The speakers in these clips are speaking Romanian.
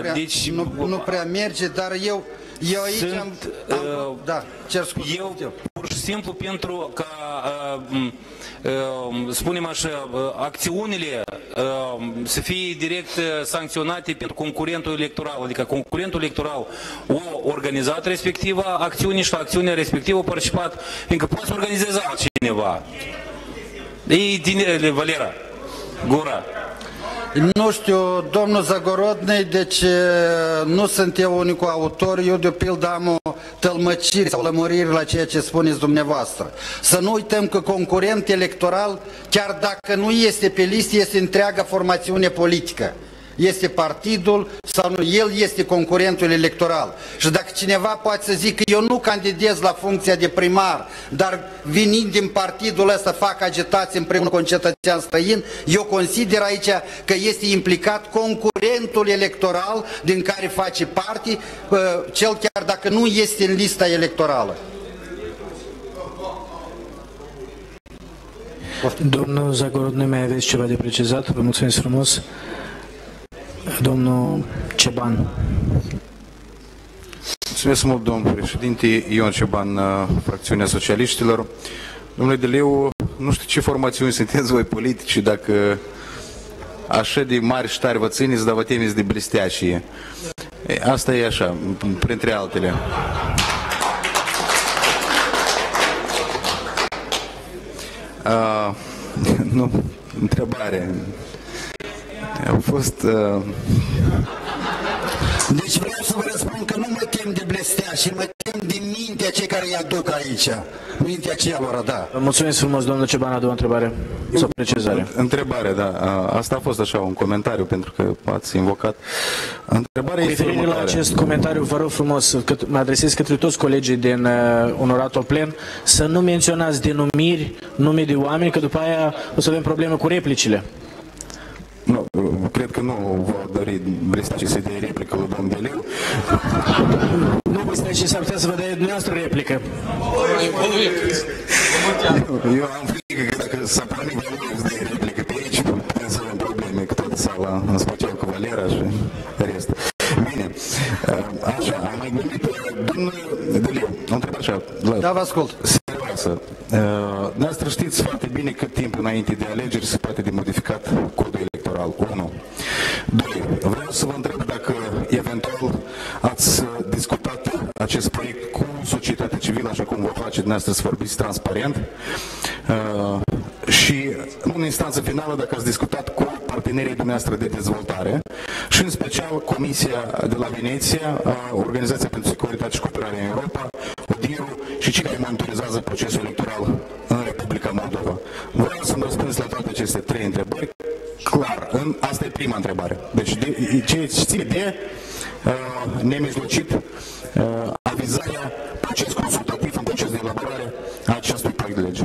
prea, deci, nu, nu prea merge, dar eu, eu aici Sunt, am, am, uh, da, cer scuze. Eu, pur și simplu, pentru ca, uh, m, uh, spunem așa, uh, acțiunile uh, să fie direct uh, sancționate pentru concurentul electoral, adică concurentul electoral o organizat respectiva acțiune și la acțiunea respectivă a participat, fiindcă poate să organizeze altcineva. E din Valera, Gura. Nu știu, domnul Zagorodnei, deci e, nu sunt eu unicul autor, eu de pildă am o tălmăcire sau lămurire la ceea ce spuneți dumneavoastră. Să nu uităm că concurent electoral, chiar dacă nu este pe listă, este întreaga formațiune politică. Este partidul sau nu, el este concurentul electoral. Și dacă cineva poate să zică eu nu candidez la funcția de primar, dar venind din partidul ăsta fac agitație împreună cu un cetățean străin, eu consider aici că este implicat concurentul electoral din care face parte, cel chiar dacă nu este în lista electorală. Domnul Zagorod, nu mai aveți ceva de precizat? Vă mulțumesc frumos. Domnul Ceban. Mulțumesc mult, domnul președinte. Ion Ceban, uh, fracțiunea socialiștilor. Domnule Deleu, nu știu ce formațiuni sunteți voi politici, dacă așa de mari și tari vă țineți, dar vă temeți de blesteașie. Asta e așa, printre altele. Uh, nu, întrebare. Au fost... Uh... Deci vreau să vă răspund că nu mă tem de blestea și mă tem de mintea cei care îi aduc aici. Mintea celor, da. Vă mulțumesc frumos, domnul Ceban, a doua întrebare sau precizare. Întrebare, da. Asta a fost așa un comentariu pentru că ați invocat. Întrebarea este Referire la acest comentariu, vă rog frumos, că mă adresez către toți colegii din uh, onoratul plen, să nu menționați denumiri, nume de oameni, că după aia o să avem probleme cu replicile. Nu, cred că nu vă dori Blestaci să dea replică lui domnul Deleu. Nu Blestaci s-ar putea să vă dea dumneavoastră replică. Eu am frică că dacă s-a pornit Deleu să dea replică pe aici, putem să avem probleme cu toată sala, în special cu Valera și rest. Bine, așa, am mai gândit, domnul Deleu, o întreb așa. Da, vă ascult. Serioasă. Dumneavoastră știți foarte bine cât timp înainte de alegeri se poate de modificat codul electoral. 1. 2. Vreau să vă întreb dacă eventual ați discutat acest proiect cu societatea civilă, așa cum vă face dumneavoastră să vorbiți transparent. Uh, și în instanță finală, dacă ați discutat cu partenerii dumneavoastră de dezvoltare și în special Comisia de la Veneția, Organizația pentru Securitate și Cooperare în Europa, ODIRU și cei care monitorizează procesul electoral în Republica Moldova. Vreau să-mi răspundeți la toate aceste trei întrebări. Clar, în, asta e prima întrebare. Deci de, ce ține de uh, nemijlocit uh, avizarea proces consultativ în proces de elaborare a acestui proiect de lege.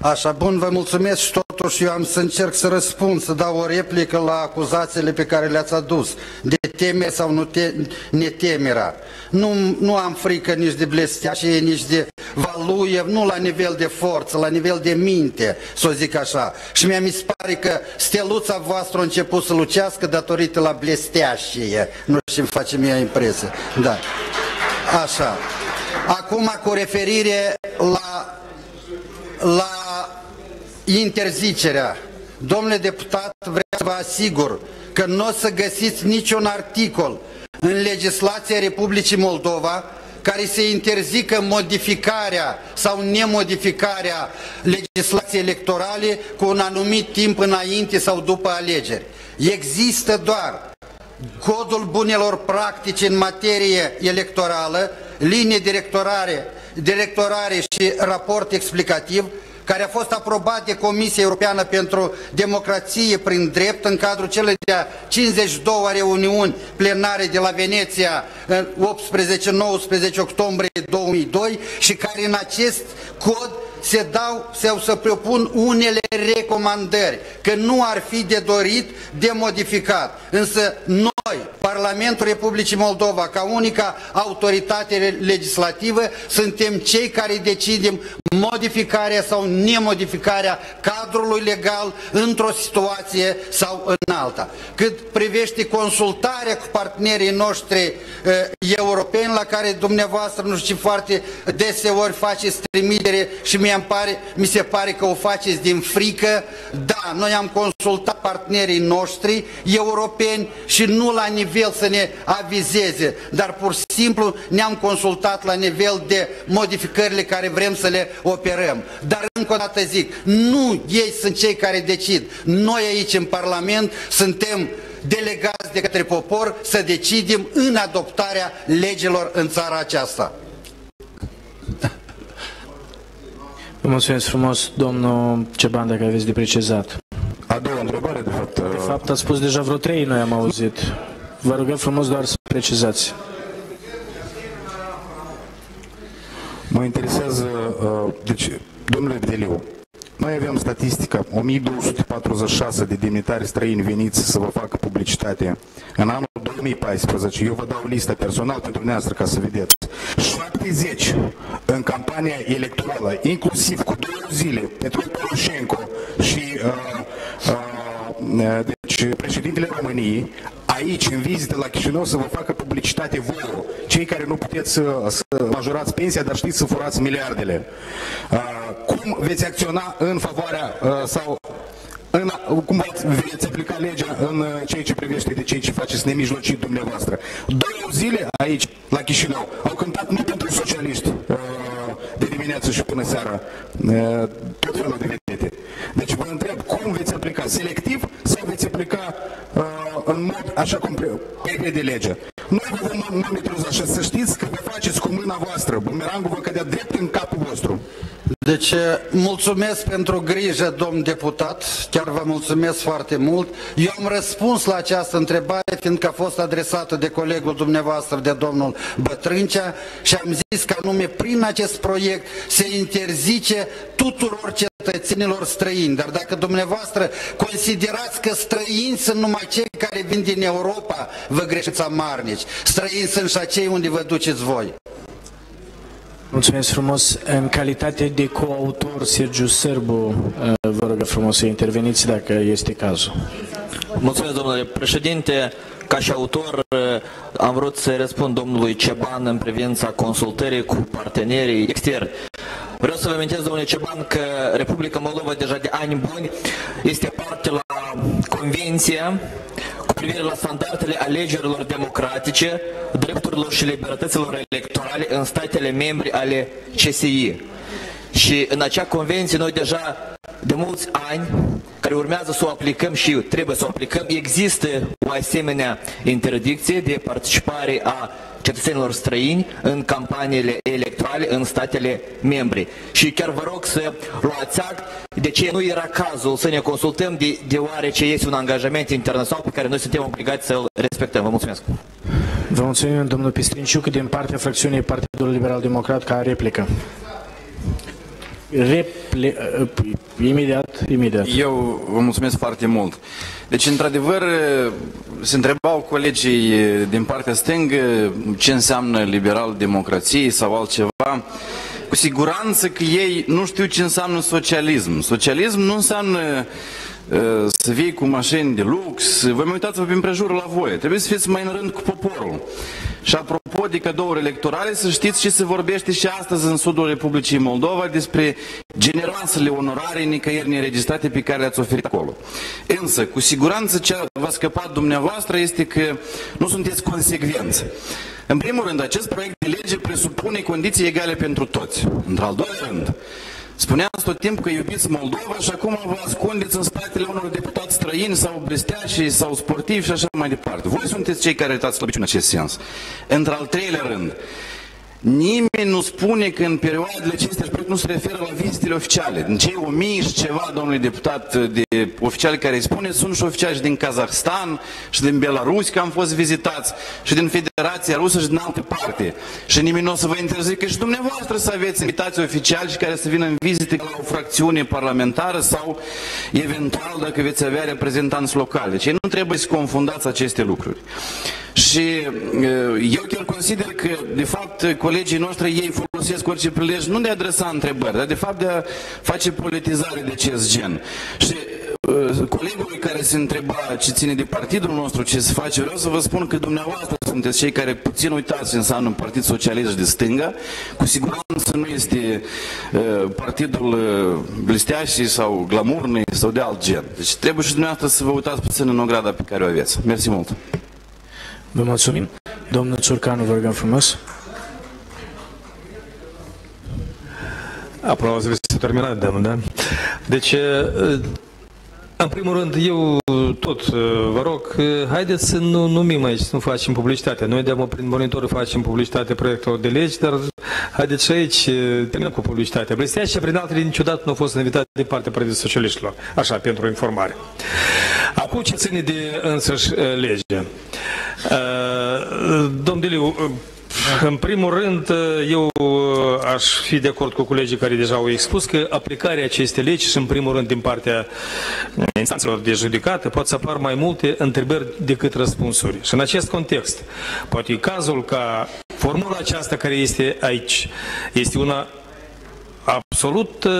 Așa, bun, vă mulțumesc și totuși eu am să încerc să răspund, să dau o replică la acuzațiile pe care le-ați adus, de teme sau nu te, netemerea. Nu, nu am frică nici de blesteașe, nici de valuie, nu la nivel de forță, la nivel de minte, să o zic așa. Și mi-a mi se pare că steluța voastră a început să lucească datorită la blesteașie. Nu știu, îmi face mie impresie. Da. Așa. Acum, cu referire la la interzicerea. Domnule deputat, vreau să vă asigur că nu o să găsiți niciun articol în legislația Republicii Moldova care să interzică modificarea sau nemodificarea legislației electorale cu un anumit timp înainte sau după alegeri. Există doar codul bunelor practici în materie electorală, linie directorare, directorare și raport explicativ, care a fost aprobat de Comisia Europeană pentru Democrație prin drept în cadrul celei de 52 reuniuni plenare de la Veneția în 18-19 octombrie 2002 și care în acest cod se dau sau se propun unele recomandări, că nu ar fi de dorit de modificat. Însă noi, Parlamentul Republicii Moldova, ca unica autoritate legislativă, suntem cei care decidem modificarea sau nemodificarea cadrului legal într-o situație sau în alta. Cât privește consultarea cu partenerii noștri uh, europeni la care dumneavoastră nu știu foarte deseori faceți trimitere și mi, pare, mi se pare că o faceți din frică. Da, noi am consultat partenerii noștri europeni și nu la nivel să ne avizeze, dar pur și simplu ne-am consultat la nivel de modificările care vrem să le operăm. Dar încă o dată zic, nu ei sunt cei care decid. Noi aici în Parlament suntem delegați de către popor să decidem în adoptarea legilor în țara aceasta. Vă mulțumesc frumos, domnul Ceban, dacă aveți de precizat. A doua întrebare, de fapt. De fapt, ați spus deja vreo trei, noi am auzit. Vă rugăm frumos doar să precizați. Mă interesează, uh, deci, domnule Vedeliu, noi avem statistica, 1246 de demnitari străini veniți să vă facă publicitate. În anul 2014, eu vă dau lista personal pentru dumneavoastră ca să vedeți. 70 în campania electorală, inclusiv cu două zile, Petru Poroșenko și uh, uh, deci, președintele României, aici, în vizită la Chișinău, să vă facă publicitate vouă. Cei care nu puteți să, să majorați pensia, dar știți să furați miliardele. Uh, cum veți acționa în favoarea uh, sau în, cum veți aplica legea în uh, ceea ce privește de cei ce faceți nemijlocit dumneavoastră. Două zile aici, la Chișinău, au cântat nu pentru socialiști uh, de dimineață și până seara uh, tot felul de vedete. Deci vă întreb cum veți aplica selectiv sau veți aplica în mod așa cum prevede legea. Noi vă vom monitoriza și să știți că vă faceți cu mâna voastră. Bumerangul vă cădea drept în capul vostru. Deci, mulțumesc pentru grijă, domn deputat, chiar vă mulțumesc foarte mult. Eu am răspuns la această întrebare, fiindcă a fost adresată de colegul dumneavoastră, de domnul Bătrâncea, și am zis că anume prin acest proiect se interzice tuturor cetățenilor străini. Dar dacă dumneavoastră considerați că străini sunt numai cei care vin din Europa, vă greșiți amarnici. Străini sunt și acei unde vă duceți voi. Mulțumesc frumos. În calitate de coautor, Sergiu Sârbu, uh, vă rog frumos să interveniți dacă este cazul. Mulțumesc, domnule președinte. Ca și autor, uh, am vrut să răspund domnului Ceban în privința consultării cu partenerii externi. Vreau să vă amintesc, domnule Ceban, că Republica Moldova deja de ani buni este parte la Convenția privire la standardele alegerilor democratice, drepturilor și libertăților electorale în statele membri ale CSI. Și în acea convenție noi deja de mulți ani, care urmează să o aplicăm și trebuie să o aplicăm, există o asemenea interdicție de participare a cetățenilor străini în campaniile electorale în statele membre. Și chiar vă rog să luați act de ce nu era cazul să ne consultăm, de, deoarece este un angajament internațional pe care noi suntem obligați să-l respectăm. Vă mulțumesc! Vă mulțumim, domnul Pistrinciuc, din partea fracțiunii Partidului Liberal Democrat, ca replică. Repli... Imediat, imediat. Eu vă mulțumesc foarte mult. Deci, într-adevăr, se întrebau colegii din partea stângă ce înseamnă liberal-democrație sau altceva. Cu siguranță că ei nu știu ce înseamnă socialism. Socialism nu înseamnă să vii cu mașini de lux, vă mai uitați-vă prin prejur la voi. Trebuie să fiți mai în rând cu poporul. Și apropo de cadouri electorale, să știți ce se vorbește și astăzi în sudul Republicii Moldova despre generoasele onorare nicăieri neregistrate pe care le-ați oferit acolo. Însă, cu siguranță ce v-a scăpat dumneavoastră este că nu sunteți consecvenți. În primul rând, acest proiect de lege presupune condiții egale pentru toți. Într-al doilea rând, Spuneați tot timpul că iubiți Moldova și acum vă ascundeți în spatele unor deputați străini sau blesteași sau sportivi și așa mai departe. Voi sunteți cei care uitați slăbiciuni în acest sens. Într-al treilea rând, Nimeni nu spune că în perioadele acestea nu se referă la vizitele oficiale. În cei o mie și ceva, domnule deputat, de oficiali care îi spune, sunt și oficiali din Kazahstan și din Belarus, că am fost vizitați, și din Federația Rusă și din alte parte. Și nimeni nu o să vă interzică și dumneavoastră să aveți invitații oficiali și care să vină în vizite la o fracțiune parlamentară sau eventual dacă veți avea reprezentanți locali. Deci nu trebuie să confundați aceste lucruri. Și eu chiar consider că, de fapt, colegii noștri, ei folosesc folosesc orice prilej nu de a adresa întrebări, dar de fapt de a face politizare de acest gen. Și uh, colegului care se întreba ce ține de partidul nostru, ce se face, vreau să vă spun că dumneavoastră sunteți cei care puțin uitați ce înseamnă un partid socialist și de stânga. Cu siguranță nu este uh, partidul uh, blisteașii sau glamurni sau de alt gen. Deci trebuie și dumneavoastră să vă uitați puțin în ograda pe care o aveți. Mersi mult! Vă mulțumim. Domnul Țurcanu, vă rugăm frumos. Aproape să terminat, domnul, da? Deci, în primul rând, eu tot vă rog, haideți să nu numim aici, să nu facem publicitate. Noi de prin monitor facem publicitate proiectelor de legi, dar haideți și aici terminăm cu publicitatea. Blestea și prin altele niciodată nu a fost invitat de partea Partidului Socialiștilor. Așa, pentru informare. Acum ce ține de însăși legea. Domnul Diliu, în primul rând, eu aș fi de acord cu colegii care deja au expus că aplicarea acestei legi și în primul rând din partea instanțelor de judecată pot să apar mai multe întrebări decât răspunsuri. Și în acest context, poate e cazul ca formula aceasta care este aici este una absolut uh,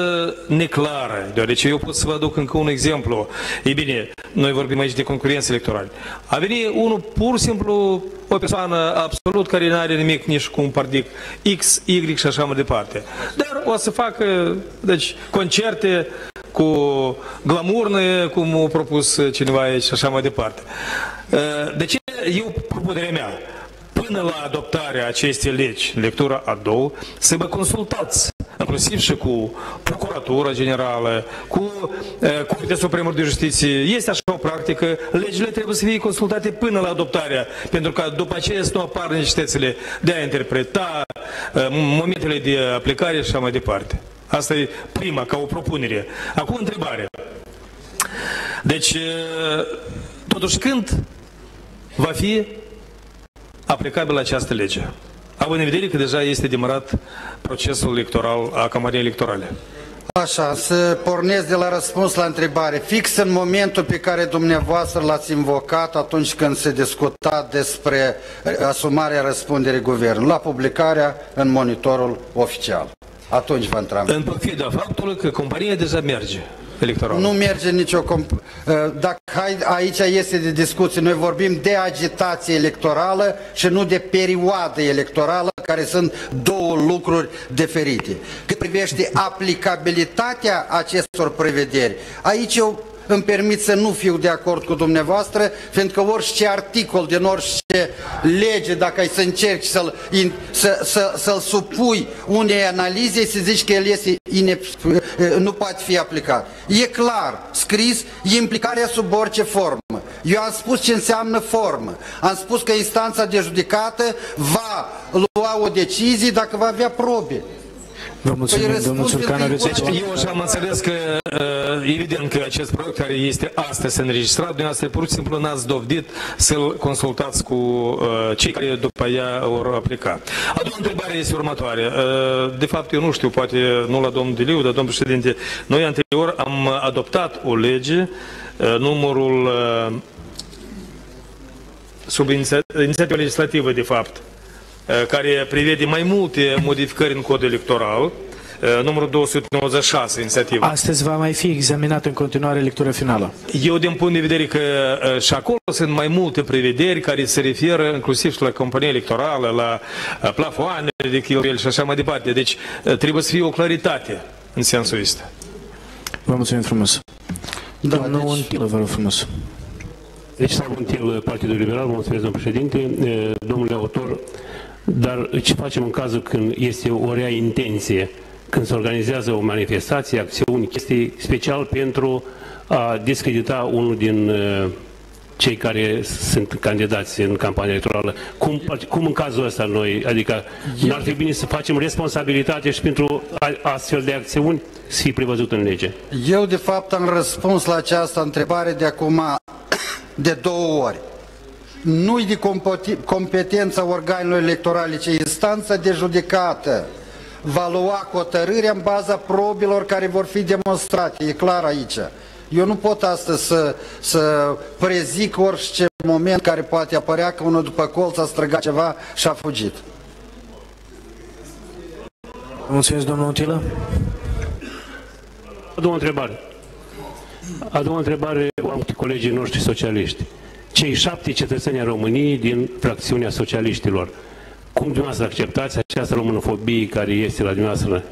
neclară, deoarece eu pot să vă aduc încă un exemplu. Ei bine, noi vorbim aici de concurență electorală. A venit unul pur și simplu, o persoană absolut care nu are nimic nici cu un partid X, Y și așa mai departe. Dar o să facă deci, concerte cu glamurne, cum a propus cineva aici și așa mai departe. Uh, de ce eu, propunerea mea, până la adoptarea acestei legi, lectura a doua, să vă consultați, inclusiv și cu Procuratura Generală, cu uh, Curtea Supremă de Justiție. Este așa o practică, legile trebuie să fie consultate până la adoptarea, pentru că după aceea să nu apară necesitățile de a interpreta uh, momentele de aplicare și așa mai departe. Asta e prima, ca o propunere. Acum întrebare. Deci, totuși când va fi aplicabilă această lege, având în vedere că deja este demarat procesul electoral a Camarei Electorale. Așa, să pornesc de la răspuns la întrebare. Fix în momentul pe care dumneavoastră l-ați invocat atunci când se discuta despre asumarea răspunderii guvernului, la publicarea în monitorul oficial. Atunci vă întreabă. În pofida faptului că compania deja merge electorală. Nu merge nicio... Comp- Dacă aici este de discuție, noi vorbim de agitație electorală și nu de perioadă electorală, care sunt două lucruri diferite. Cât privește aplicabilitatea acestor prevederi, aici eu îmi permit să nu fiu de acord cu dumneavoastră, pentru că orice articol din orice lege, dacă ai să încerci să-l să, să, să supui unei analize, să zici că el este nu poate fi aplicat. E clar, scris, implicarea sub orice formă. Eu am spus ce înseamnă formă. Am spus că instanța de judecată va lua o decizie dacă va avea probe. Vă mulțumim, păi domnul Țurcan, aveți deci, Eu așa am înțeles că, uh, evident că acest proiect care este astăzi înregistrat, dumneavoastră pur și simplu n-ați dovedit să-l consultați cu uh, cei care după ea vor aplica. A doua întrebare este următoare. Uh, de fapt, eu nu știu, poate nu la domnul Diliu, dar domnul președinte, noi anterior am adoptat o lege, numărul sub inițiativă legislativă, de fapt, Eh, care prevede mai multe modificări în codul electoral, eh, numărul 296, inițiativa. Astăzi va mai fi examinat în continuare lectura finală. Eu, din punct de vedere că eh, și acolo sunt mai multe prevederi care se referă inclusiv și la compania electorală, la plafoane de cheltuieli și așa mai departe. Deci trebuie să fie o claritate în sensul ăsta. Vă mulțumim frumos. Da, Domnul deci... Until, vă rog frumos. Deci, Until, Partidul Liberal, mulțumesc, domnul președinte. Domnule autor, dar ce facem în cazul când este o rea intenție, când se organizează o manifestație, acțiuni, chestii special pentru a discredita unul din uh, cei care sunt candidați în campania electorală. Cum, cum în cazul ăsta noi, adică nu ar fi bine să facem responsabilitate și pentru astfel de acțiuni să fie prevăzut în lege? Eu, de fapt, am răspuns la această întrebare de acum de două ori nu-i de competența organelor electorale, ci instanța de judecată va lua hotărârea în baza probilor care vor fi demonstrate. E clar aici. Eu nu pot astăzi să, să prezic orice moment care poate apărea că unul după colț a străgat ceva și a fugit. Mulțumesc, domnul Untilă. A doua întrebare. A doua întrebare o am colegii noștri socialiști. Cei șapte cetățeni ai României din fracțiunea socialiștilor. Cum dumneavoastră acceptați această românofobie care este la dumneavoastră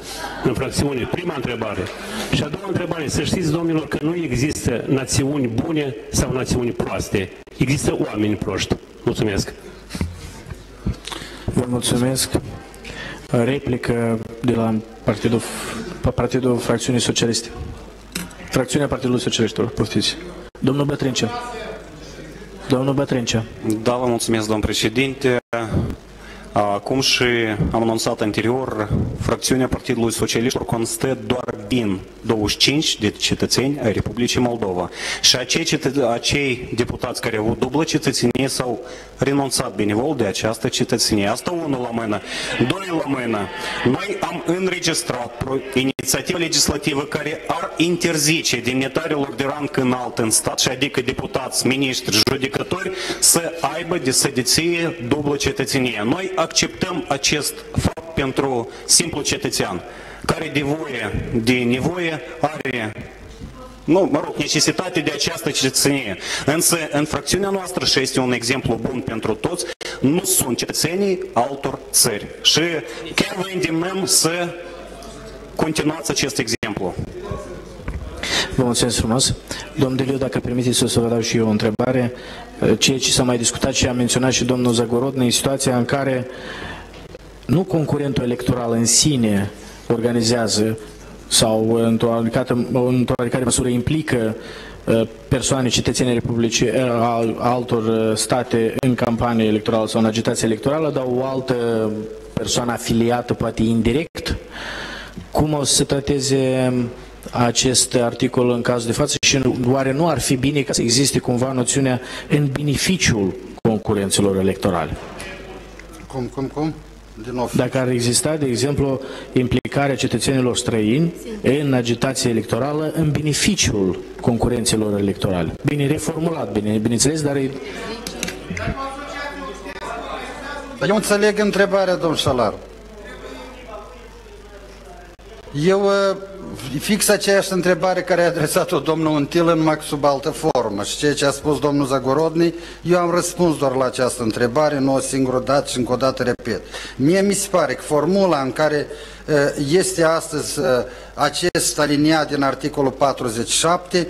în fracțiune? Prima întrebare. Și a doua întrebare. Să știți, domnilor, că nu există națiuni bune sau națiuni proaste. Există oameni proști. Mulțumesc. Vă mulțumesc. Replică de la Partidul, Partidul Fracțiunii Socialiste. Fracțiunea Partidului Socialiștilor, poftiți. Domnul Bătrincea. Domnul Bătrincea. Da, vă mulțumesc, domn președinte. Cum și am anunțat anterior, fracțiunea Partidului Socialiștilor constă doar din 25 de cetățeni ai Republicii Moldova. Și acei, cetă, acei deputați care au dublă cetățenie s-au renunțat benevol de această cetățenie. Asta unul la mână. Doi la mână. Noi am înregistrat inițiativă legislativă care ar interzice demnitarilor de rang înalt în stat, și adică deputați, miniștri, judecători, să aibă de sădiție dublă cetățenie. Noi acceptăm acest fapt pentru simplu cetățean care de voie, de nevoie are nu, mă rog, necesitate de această cetățenie. Însă, în fracțiunea noastră, și este un exemplu bun pentru toți, nu sunt cetățenii altor țări. Și chiar vă îndemnăm să continuați acest exemplu. Vă mulțumesc frumos. Domnul Deliu, dacă permiteți să vă dau și eu o întrebare. Ceea ce s-a mai discutat și a menționat și domnul Zagorodne, e situația în care nu concurentul electoral în sine organizează sau într-o oarecare măsură implică uh, persoane, cetățenii Republicii uh, altor uh, state în campanie electorală sau în agitație electorală, dar o altă persoană afiliată, poate indirect. Cum o să se trateze acest articol în cazul de față și oare nu ar fi bine ca să existe cumva noțiunea în beneficiul concurenților electorale? Cum, cum, cum? Din nou. Dacă ar exista, de exemplu, implicarea cetățenilor străini în agitație electorală în beneficiul concurenților electorale. Bine reformulat, bine, bineînțeles, dar e... Eu înțeleg întrebarea, domn Șalar. Eu uh, fix aceeași întrebare care a adresat-o domnul Until în sub altă formă și ceea ce a spus domnul Zagorodni, eu am răspuns doar la această întrebare, nu o singură dată și încă o dată repet. Mie mi se pare că formula în care uh, este astăzi uh, acest aliniat din articolul 47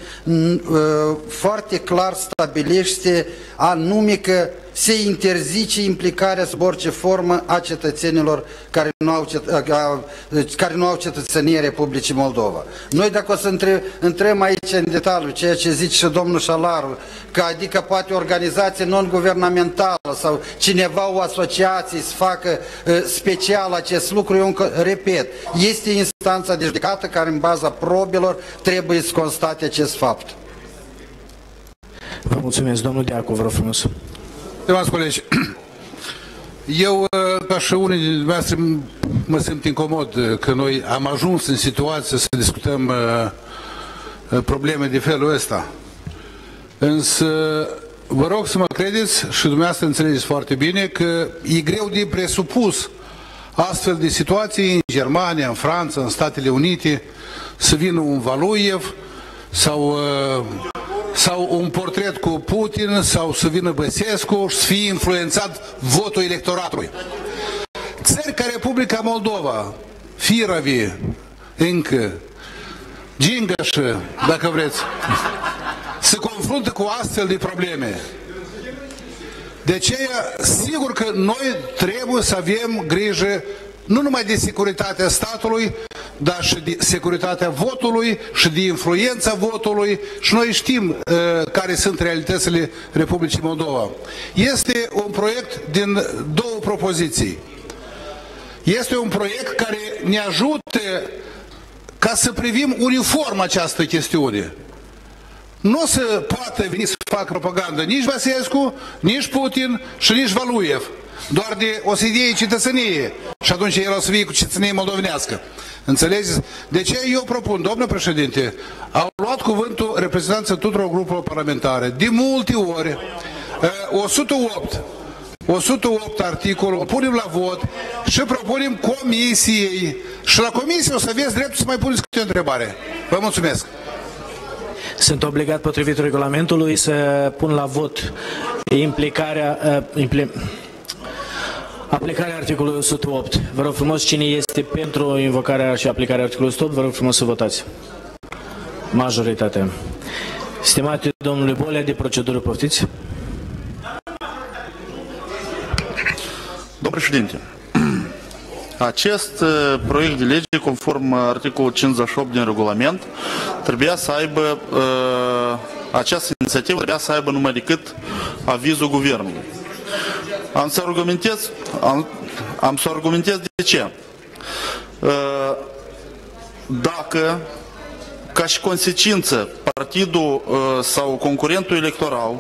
foarte clar stabilește anume că se interzice implicarea sub orice formă a cetățenilor care nu au, cet a, care nu au cetățenie Republicii Moldova. Noi dacă o să între, întrem aici în detaliu ceea ce zice și domnul Șalaru, că adică poate o organizație non-guvernamentală sau cineva, o asociație să facă uh, special acest lucru, eu încă repet, este instanța de judecată care în baza probelor trebuie să constate acest fapt. Vă mulțumesc, domnul Deacu, vă rog frumos. Stimați colegi, eu, uh, ca și unii dintre dumneavoastră, mă simt incomod uh, că noi am ajuns în situație să discutăm uh, probleme de felul ăsta. Însă, vă rog să mă credeți și dumneavoastră înțelegeți foarte bine că e greu de presupus astfel de situații în Germania, în Franța, în Statele Unite, să vină un Valuiev sau sau un portret cu Putin sau să vină Băsescu și să fie influențat votul electoratului. Țări ca Republica Moldova, Firavi, încă, Gingașă, dacă vreți, se confruntă cu astfel de probleme. De aceea, sigur că noi trebuie să avem grijă nu numai de securitatea statului, dar și de securitatea votului și de influența votului și noi știm uh, care sunt realitățile Republicii Moldova. Este un proiect din două propoziții. Este un proiect care ne ajută ca să privim uniform această chestiune. Nu o să poată veni să facă propagandă nici Vasescu, nici Putin și nici Valuiev doar de o să idee cetățenie și atunci el o să fie cu cetățenie moldovenească. Înțelegeți? De ce eu propun, domnule președinte, au luat cuvântul reprezentanții tuturor grupurilor parlamentare, de multe ori, 108, 108 articol, o punem la vot și propunem comisiei. Și la comisie o să aveți dreptul să mai puneți câte o întrebare. Vă mulțumesc. Sunt obligat potrivit regulamentului să pun la vot implicarea, uh, impli, aplicarea articolului 108. Vă rog frumos, cine este pentru invocarea și aplicarea articolului 108, vă rog frumos să votați. Majoritatea. Stimate domnule Bolea, de procedură poftiți. Domnul președinte, acest uh, proiect de lege, conform articolul 58 din regulament, trebuia să aibă, uh, această inițiativă trebuia să aibă numai decât avizul guvernului. Am să argumentez, am, am să argumentez de ce. Uh, dacă ca și consecință, partidul uh, sau concurentul electoral,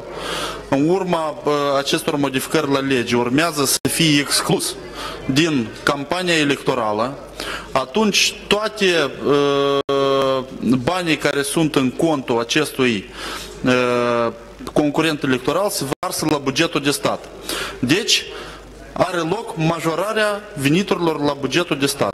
în urma uh, acestor modificări la lege, urmează să fie exclus din campania electorală, atunci toate uh, banii care sunt în contul acestui concurent electoral se varsă la bugetul de stat. Deci, are loc majorarea veniturilor la bugetul de stat.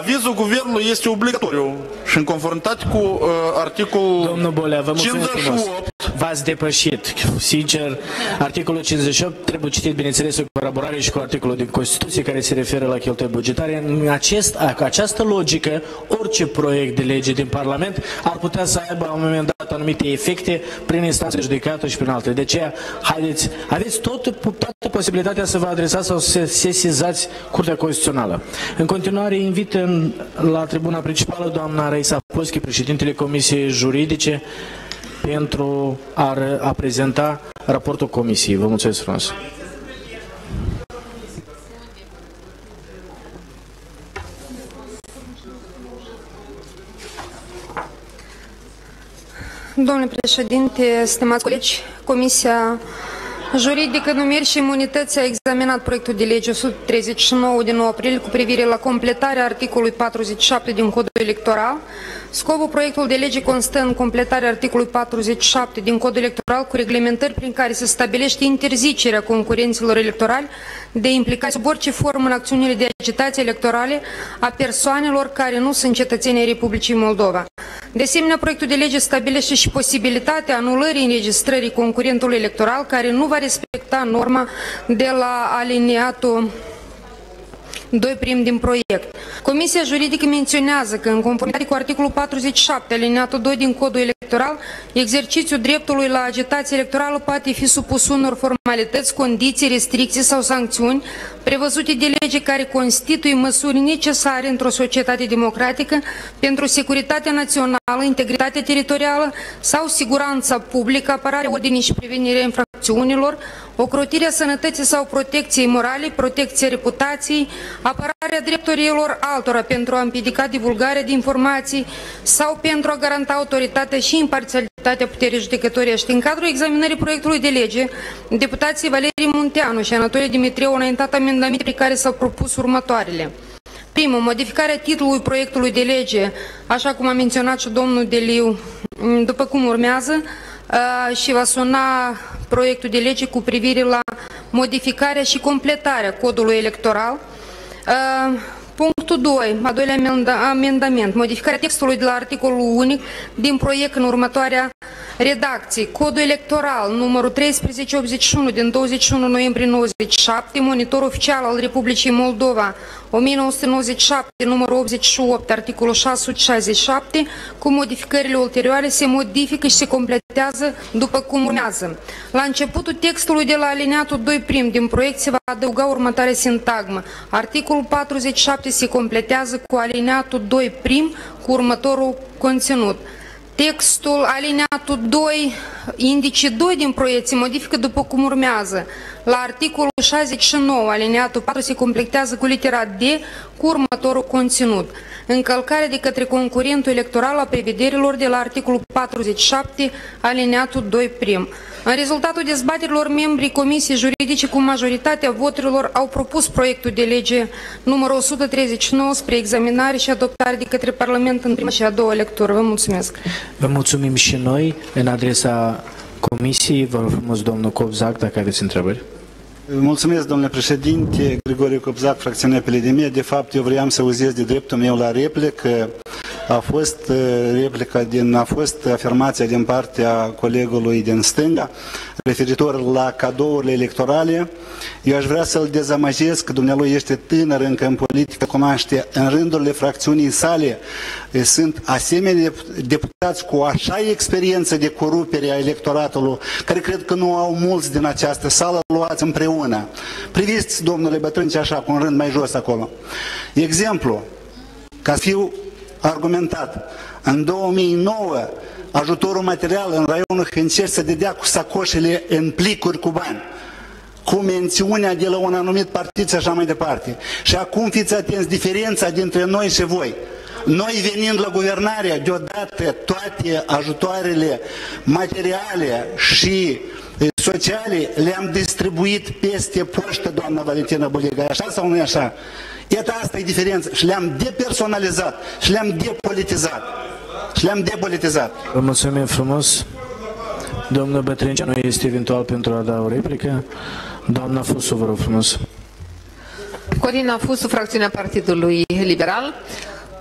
Avizul guvernului este obligatoriu și în conformitate cu uh, articolul Domnul Bolea, vă 58 V-ați depășit. Sincer, articolul 58 trebuie citit, bineînțeles, în colaborare și cu articolul din Constituție care se referă la cheltuieli bugetare. În acest, această logică, orice proiect de lege din Parlament ar putea să aibă la un moment dat anumite efecte prin instanțe judecată și prin alte. De aceea, haideți, aveți tot, toată posibilitatea să vă adresați sau să sesizați Curtea Constituțională. În continuare, invit în, la tribuna principală doamna Raisa Polski, președintele Comisiei Juridice, pentru a, a prezenta raportul Comisiei. Vă mulțumesc frumos! Domnule președinte, stimați colegi, Comisia Juridică, numeri și imunități a examinat proiectul de lege 139 din 9 aprilie cu privire la completarea articolului 47 din Codul Electoral. Scopul proiectului de lege constă în completarea articolului 47 din Codul Electoral cu reglementări prin care se stabilește interzicerea concurenților electorali de implicare sub orice formă în acțiunile de agitație electorale a persoanelor care nu sunt cetățenii Republicii Moldova. De asemenea, proiectul de lege stabilește și posibilitatea anulării înregistrării concurentului electoral care nu va respecta norma de la aliniatul 2 prim din proiect. Comisia juridică menționează că în conformitate cu articolul 47 alineatul 2 din codul electoral, exercițiul dreptului la agitație electorală poate fi supus unor formalități, condiții, restricții sau sancțiuni prevăzute de lege care constituie măsuri necesare într-o societate democratică pentru securitatea națională, integritatea teritorială sau siguranța publică, apărarea ordinii și prevenirea infracțiunilor, ocrotirea sănătății sau protecției morale, protecția reputației, apărarea drepturilor altora pentru a împiedica divulgarea de informații sau pentru a garanta autoritatea și imparțialitatea puterii judecătorești. În cadrul examinării proiectului de lege, deputații Valerii Munteanu și Anatolie Dimitriu au înaintat amendamente prin care s-au propus următoarele. Primul, modificarea titlului proiectului de lege, așa cum a menționat și domnul Deliu, după cum urmează, și va suna proiectul de lege cu privire la modificarea și completarea codului electoral, Punctul 2, a doilea amendament, modificarea textului de la articolul unic din proiect în următoarea redacție. Codul electoral numărul 1381 din 21 noiembrie 97, monitor oficial al Republicii Moldova 1997, numărul 88, articolul 667, cu modificările ulterioare se modifică și se completează după cum urmează. La începutul textului de la alineatul 2 prim din proiect se va adăuga următoarea sintagmă. Articolul 47 se completează cu alineatul 2 prim cu următorul conținut. Textul alineatul 2, indice 2 din proiect se modifică după cum urmează. La articolul 69, alineatul 4 se completează cu litera D cu următorul conținut. Încălcare de către concurentul electoral a prevederilor de la articolul 47, alineatul 2 prim. În rezultatul dezbaterilor, membrii Comisiei Juridice cu majoritatea voturilor au propus proiectul de lege numărul 139 spre examinare și adoptare de către Parlament în prima și a doua lectură. Vă mulțumesc! Vă mulțumim și noi în adresa Comisiei. Vă rog frumos, domnul Covzac, dacă aveți întrebări. Mulțumesc, domnule președinte, Grigore Copzac, fracțiunea Pelidemie. De fapt, eu vreau să uzez de dreptul meu la replică. A fost uh, replica din, a fost afirmația din partea colegului din stânga referitor la cadourile electorale. Eu aș vrea să-l dezamăgesc că dumnealui este tânăr încă în politică, cunoaște în rândurile fracțiunii sale sunt asemenea deputați cu așa experiență de corupere a electoratului, care cred că nu au mulți din această sală, luați împreună. Priviți, domnule Bătrânci, așa, cu un rând mai jos acolo. Exemplu, ca să fiu argumentat, în 2009 ajutorul material în raionul Hâncești se dădea cu sacoșele în plicuri cu bani cu mențiunea de la un anumit partid și așa mai departe. Și acum fiți atenți, diferența dintre noi și voi. Noi venind la guvernare, deodată toate ajutoarele materiale și sociale le-am distribuit peste poștă, doamna Valentina Buliga. Așa sau nu e așa? Iată asta e diferența. Și le-am depersonalizat și le-am depolitizat. Și le-am depolitizat. Vă mulțumim frumos. Domnul Bătrâncea nu este eventual pentru a da o replică. Doamna Fusu, vă rog frumos. Corina Fusu, fracțiunea Partidului Liberal.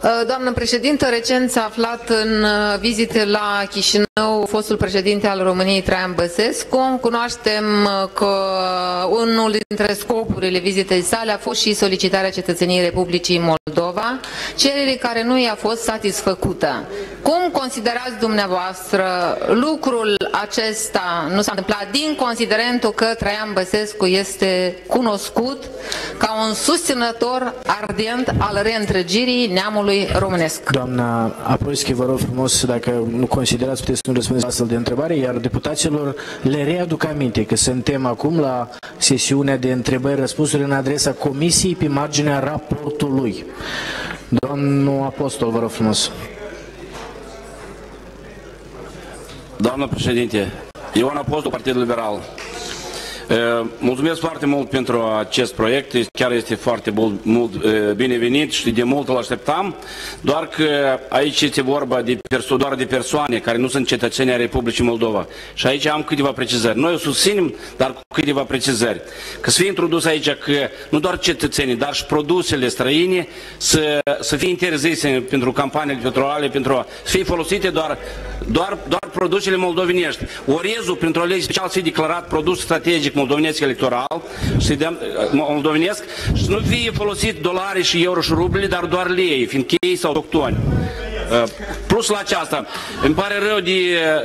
Uh, doamnă președintă, recent s-a aflat în uh, vizite la Chișinău fostul președinte al României, Traian Băsescu. Cunoaștem uh, că unul dintre scopurile vizitei sale a fost și solicitarea cetățeniei Republicii Moldova, cerere care nu i-a fost satisfăcută. Cum considerați dumneavoastră lucrul acesta nu s-a întâmplat din considerentul că Traian Băsescu este cunoscut ca un susținător ardent al reîntregirii neamului poporului românesc. Doamna Apolschi, vă rog frumos, dacă nu considerați, puteți să nu răspundeți la astfel de întrebare, iar deputaților le readuc aminte că suntem acum la sesiunea de întrebări-răspunsuri în adresa Comisiei pe marginea raportului. Domnul Apostol, vă rog frumos. Doamnă președinte, Ion Apostol, Partidul Liberal. Mulțumesc foarte mult pentru acest proiect, chiar este foarte mult binevenit și de mult îl așteptam, doar că aici este vorba de doar de persoane care nu sunt cetățeni ai Republicii Moldova. Și aici am câteva precizări. Noi o susținem, dar cu câteva precizări. Că să fie introdus aici că nu doar cetățenii, dar și produsele străine să, să fie interzise pentru campaniile electorale, pentru a fi folosite doar, doar, doar produsele moldovenești. Orezul, printr-o lege special, să fie declarat produs strategic moldovenesc electoral, să dăm, moldovenesc, și să nu fie folosit dolari și euro și ruble, dar doar lei, fiindcă ei sau doctoni. Plus la aceasta, îmi pare rău de,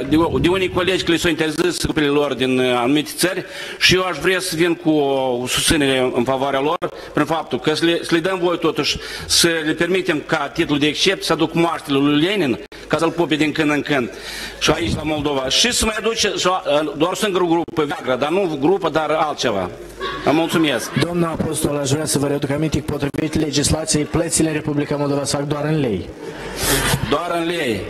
de, de unii colegi că le s-au interzis scopile lor din anumite țări și eu aș vrea să vin cu o susținere în favoarea lor prin faptul că să le, să le dăm voi totuși să le permitem ca titlul de except să aduc moaștele lui Lenin ca să-l pupe din când în când și aici la Moldova și să mai aduce doar singurul grup pe Viagra, dar nu grupă, dar altceva. Vă mulțumesc. Domnul Apostol, aș vrea să vă readuc aminte că potrivit legislației plățile în Republica Moldova se fac doar în lei. Doar în lei.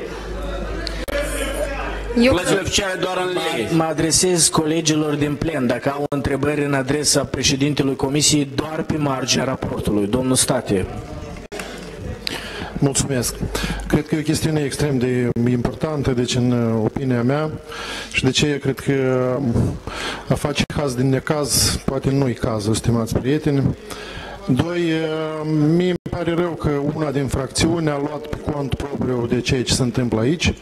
Eu Plățile oficiale doar în lei. Mă adresez colegilor din plen dacă au întrebări în adresa președintelui Comisiei doar pe marginea raportului. Domnul State. Mulțumesc. Cred că e o chestiune extrem de importantă, deci în opinia mea, și de ce cred că a face caz din necaz, poate nu-i cazul, stimați prieteni. Doi, mie îmi pare rău că una din fracțiuni a luat pe cont propriu de ceea ce se întâmplă aici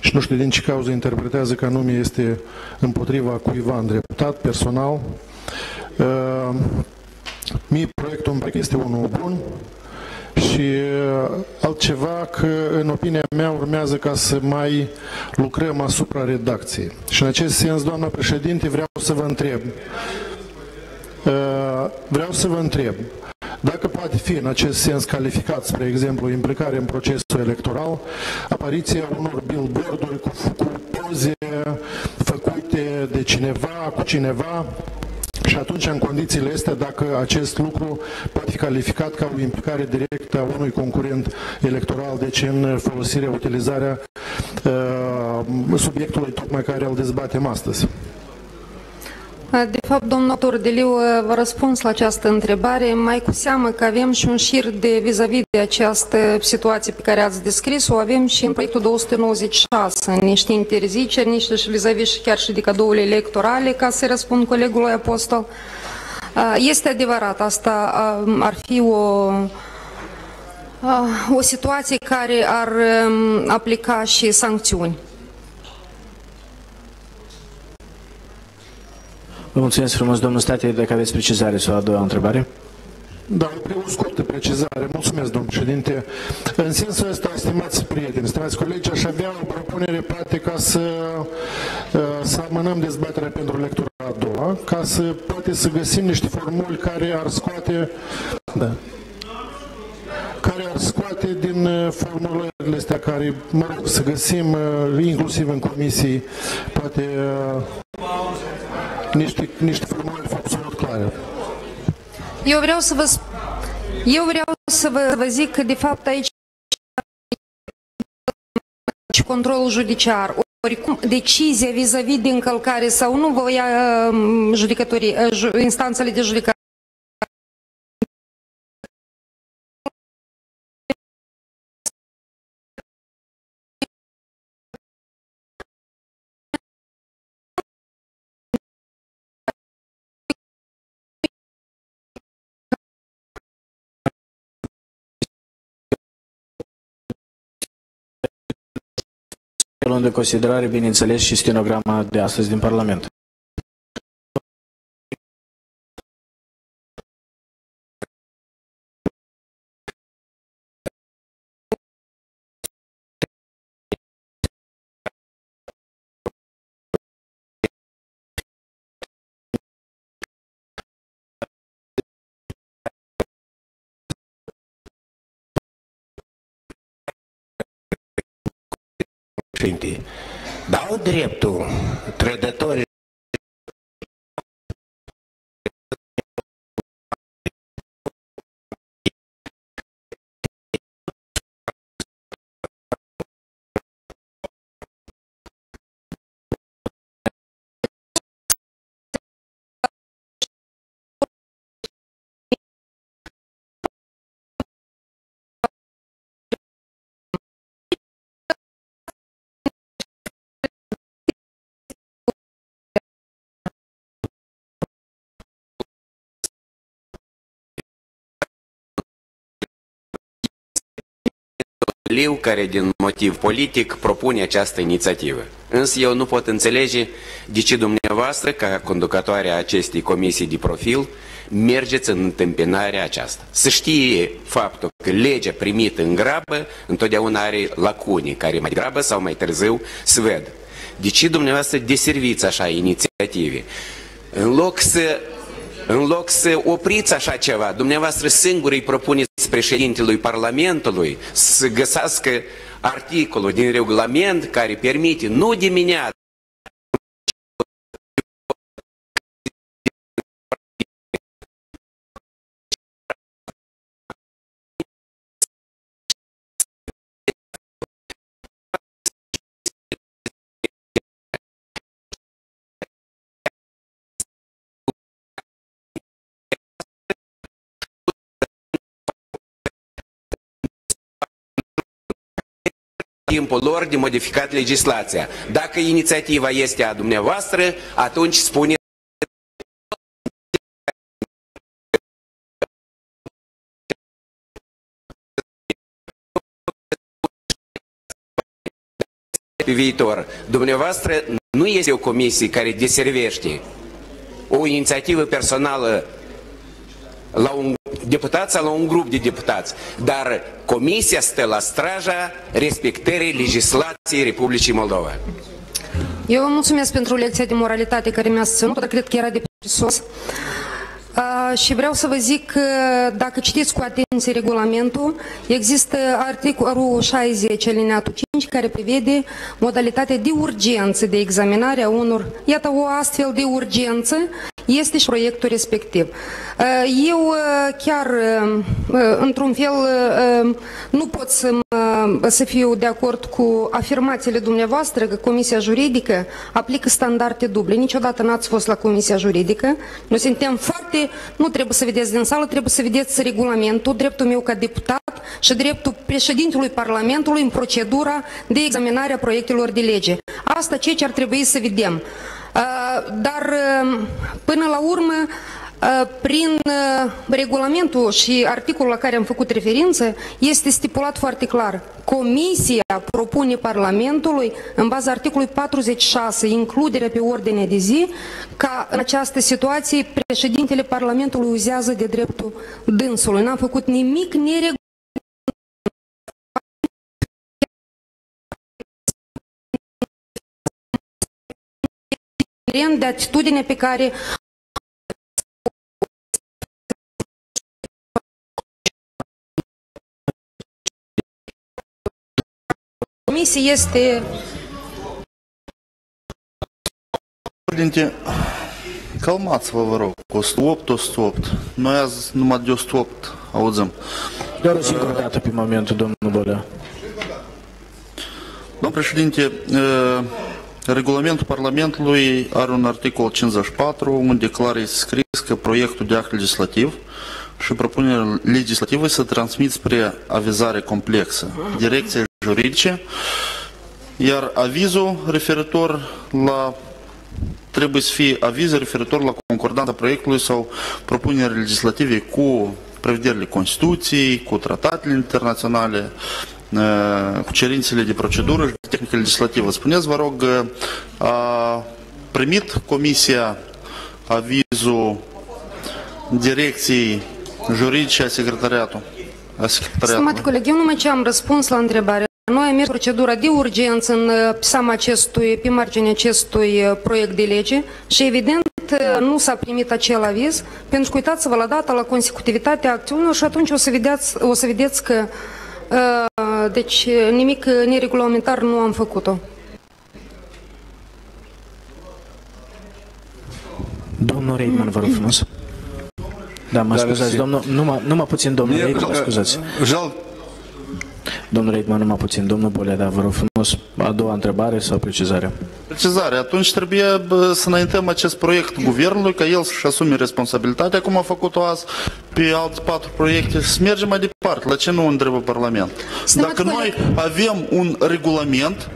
și nu știu din ce cauză interpretează că anume este împotriva cuiva îndreptat, personal. Mie proiectul îmi pare că este unul bun, și uh, altceva că, în opinia mea, urmează ca să mai lucrăm asupra redacției. Și în acest sens, doamna președinte, vreau să vă întreb. Uh, vreau să vă întreb. Dacă poate fi în acest sens calificat, spre exemplu, implicare în procesul electoral, apariția unor billboard-uri cu, cu poze făcute de cineva, cu cineva, și atunci, în condițiile astea, dacă acest lucru poate fi calificat ca o implicare directă a unui concurent electoral, deci în folosirea, utilizarea uh, subiectului tocmai care îl dezbatem astăzi. De fapt, domnul Tordeliu vă răspuns la această întrebare, mai cu seamă că avem și un șir de vis-a-vis -vis de această situație pe care ați descris-o, avem și în proiectul 296, niște interziceri, niște și vis-a-vis -vis chiar și de cadourile electorale, ca să răspund colegului Apostol. Este adevărat, asta ar fi o, o situație care ar um, aplica și sancțiuni. Vă mulțumesc frumos, domnul State, dacă aveți precizare sau a doua întrebare. Da, o scurtă precizare. Mulțumesc, domnul președinte. În sensul ăsta, stimați prieteni, stimați colegi, aș avea o propunere, poate, ca să, uh, să amânăm dezbaterea pentru lectura a doua, ca să poate să găsim niște formuli care ar scoate... Da care ar scoate din uh, formulările astea care, mă rog, să găsim uh, inclusiv în comisii, poate niște, niște formulări absolut clare. Eu vreau să vă, eu vreau să vă, vă zic că de fapt aici și controlul judiciar, oricum decizia vis-a-vis -vis de încălcare sau nu vă ia uh, judecătorii, uh, instanțele de judecare luând în considerare, bineînțeles, și stenograma de astăzi din Parlament. Președinte, dau dreptul trădătorii Liu, care din motiv politic propune această inițiativă. Însă eu nu pot înțelege de ce dumneavoastră, ca conducătoare a acestei comisii de profil, mergeți în întâmpinarea aceasta. Să știe faptul că legea primită în grabă întotdeauna are lacune, care mai degrabă sau mai târziu se ved. De ce dumneavoastră deserviți așa inițiative? În loc să în loc să opriți așa ceva, dumneavoastră singur îi propuneți președintelui Parlamentului să găsească articolul din regulament care permite nu dimineața timpul lor de modificat legislația. Dacă inițiativa este a dumneavoastră, atunci spune pe viitor. Dumneavoastră nu este o comisie care deservește o inițiativă personală la un deputat sau la un grup de deputați, dar Comisia stă la straja respectării legislației Republicii Moldova. Eu vă mulțumesc pentru lecția de moralitate care mi-ați ținut, dar cred că era de prisos. Uh, și vreau să vă zic că dacă citiți cu atenție regulamentul, există articolul 60, alineatul 5, care prevede modalitatea de urgență de examinare a unor, iată o astfel de urgență este și proiectul respectiv. Eu chiar, într-un fel, nu pot să, mă, să fiu de acord cu afirmațiile dumneavoastră că Comisia Juridică aplică standarde duble. Niciodată n-ați fost la Comisia Juridică. Noi suntem foarte, nu trebuie să vedeți din sală, trebuie să vedeți regulamentul, dreptul meu ca deputat și dreptul președintelui Parlamentului în procedura de examinare a proiectelor de lege. Asta ce ar trebui să vedem. Dar până la urmă Prin regulamentul și articolul la care am făcut referință, este stipulat foarte clar. Comisia propune Parlamentului, în baza articolului 46, includerea pe ordine de zi, ca în această situație președintele Parlamentului uzează de dreptul dânsului. N-a făcut nimic neregulamentar de atitudine pe care comisie este Președinte, calmați-vă, vă rog, 108, 108. Noi azi numai de 108 auzim. Doar o singură dată pe momentul, domnul Bolea. Domnul președinte, regulamentul Parlamentului are un articol 54 unde clar este scris că proiectul de act legislativ și propunerea legislativă să transmit spre avizare complexă. Direcției juridice, iar avizul referitor la trebuie să fie aviz referitor la concordanța proiectului sau propuneri legislative cu prevederile Constituției, cu tratatele internaționale, cu cerințele de procedură și de tehnică legislativă. Spuneți, vă rog, a primit Comisia avizul direcției juridice a secretariatului? Stimate coleg, eu numai ce am răspuns la întrebare. Noi am mers procedura de urgență în seama acestui, pe marginea acestui proiect de lege și evident nu s-a primit acel aviz pentru că uitați-vă la data, la consecutivitatea acțiunilor și atunci o să vedeți, o să vedeți că deci nimic neregulamentar nu am făcut-o. Domnul Reitman, vă rog frumos. Da, mă scuzați, domnul, numai, numai puțin, domnul Reitman, mă scuzați. Jal... Domnul Reitman, numai puțin, domnul Bolea, da, vă rog frumos, a doua întrebare sau precizare? Precizare. Atunci trebuie să înaintăm acest proiect guvernului, ca el să-și asume responsabilitatea, cum a făcut-o azi pe alte patru proiecte, să mergem mai departe. La ce nu întrebă Parlament? Dacă noi avem un regulament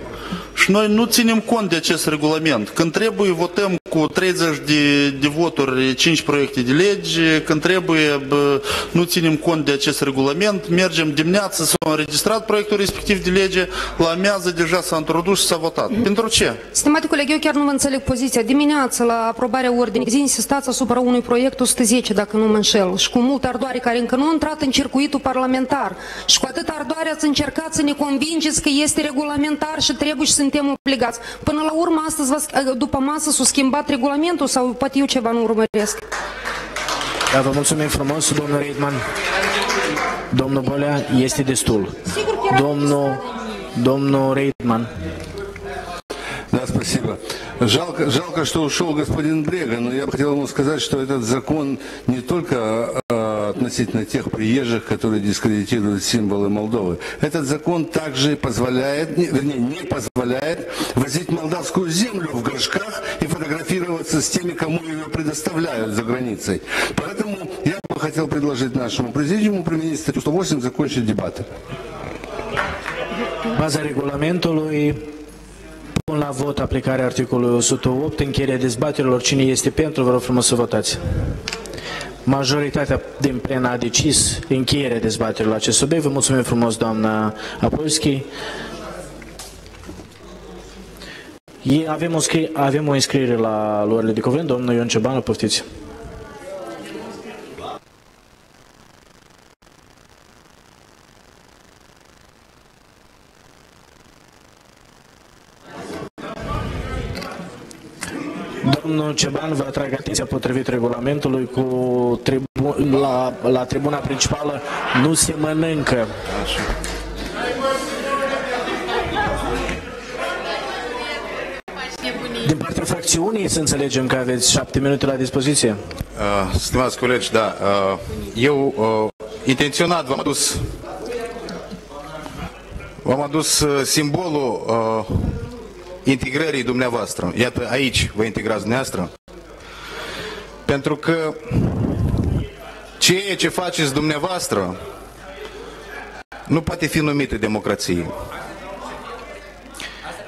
și noi nu ținem cont de acest regulament. Când trebuie, votăm cu 30 de, de voturi 5 proiecte de legi, când trebuie, bă, nu ținem cont de acest regulament, mergem dimineața, s-a înregistrat proiectul respectiv de lege, la amiază deja s-a introdus și s-a votat. Pentru ce? Stimate coleg, eu chiar nu vă înțeleg poziția. Dimineața, la aprobarea ordinii, zi insistați asupra unui proiect 110, dacă nu mă înșel, și cu multă ardoare care încă nu a intrat în circuitul parlamentar. Și cu atât ardoare ați încercat să ne convingeți că este regulamentar și trebuie și suntem obligați. Până la urmă, astăzi, după masă, s-a schimbat regulamentul sau poate eu ceva nu urmăresc. Da, vă mulțumim frumos, domnul Reitman. Domnul Bolea, este destul. Domnul, domnul Reitman. Да, спасибо. Жалко, жалко, что ушел господин Брега, но я бы хотел ему сказать, что этот закон не только а, относительно тех приезжих, которые дискредитируют символы Молдовы. Этот закон также позволяет, не, вернее, не позволяет возить молдавскую землю в горшках и фотографироваться с теми, кому ее предоставляют за границей. Поэтому я бы хотел предложить нашему президиуму применить статью 108 закончить дебаты. Baza regulamentului Pun la vot aplicarea articolului 108, încheierea dezbaterilor. Cine este pentru, vă rog frumos să votați. Majoritatea din plen a decis încheierea dezbaterilor la acest subiect. Vă mulțumim frumos, doamna Apolski. Avem o, scrie, avem o înscriere la luările de cuvânt. Domnul Ion Ciobanu, poftiți. Domnul Ceban vă atrag atenția potrivit regulamentului cu tribu la, la tribuna principală nu se mănâncă. Din partea fracțiunii să înțelegem că aveți șapte minute la dispoziție. Uh, stimați colegi, da, uh, eu uh, intenționat v-am adus v-am adus uh, simbolul uh, integrării dumneavoastră. Iată, aici vă integrați dumneavoastră. Pentru că ceea ce faceți dumneavoastră nu poate fi numită democrație.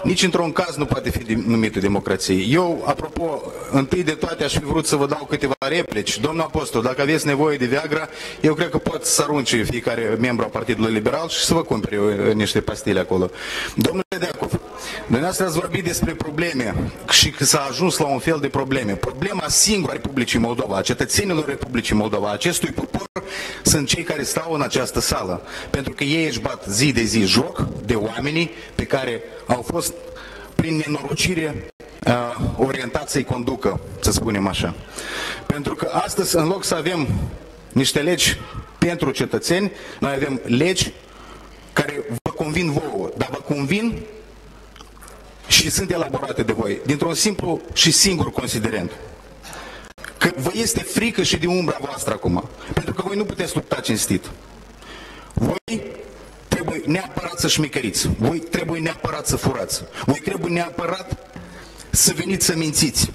nici într-un caz nu poate fi numită democrație. Eu, apropo, întâi de toate aș fi vrut să vă dau câteva replici. Domnul Apostol, dacă aveți nevoie de Viagra, eu cred că pot să arunce fiecare membru a Partidului Liberal și să vă cumpere uh, niște pastile acolo. Domnule Deacov, dumneavoastră ați vorbit despre probleme și că s-a ajuns la un fel de probleme. Problema singură a Republicii Moldova, a cetățenilor Republicii Moldova, acestui popor, sunt cei care stau în această sală. Pentru că ei își bat zi de zi joc de oamenii pe care au fost prin nenorocire uh, orientați să-i conducă, să spunem așa. Pentru că astăzi, în loc să avem niște legi pentru cetățeni, noi avem legi care vă convin vouă, dar vă convin și sunt elaborate de voi, dintr-un simplu și singur considerent. Că vă este frică și de umbra voastră acum. Pentru că voi nu puteți lupta cinstit. Voi trebuie neapărat să șmicăriți. Voi trebuie neapărat să furați. Voi trebuie neapărat să veniți să mințiți.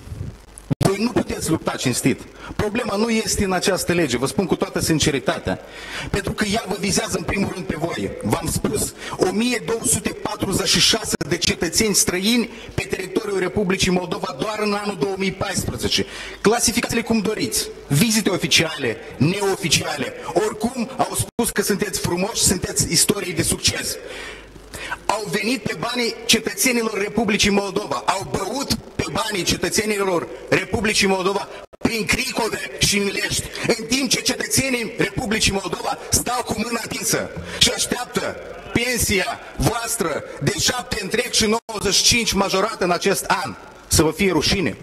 Voi nu puteți lupta cinstit. Problema nu este în această lege, vă spun cu toată sinceritatea. Pentru că ea vă vizează în primul rând pe voi. V-am spus, 1246 de cetățeni străini pe teritoriul Republicii Moldova doar în anul 2014. Clasificați-le cum doriți. Vizite oficiale, neoficiale. Oricum au spus că sunteți frumoși, sunteți istorii de succes au venit pe banii cetățenilor Republicii Moldova, au băut pe banii cetățenilor Republicii Moldova prin cricode și milești, în timp ce cetățenii Republicii Moldova stau cu mâna atinsă și așteaptă pensia voastră de 7 întreg și 95 majorată în acest an. Să vă fie rușine.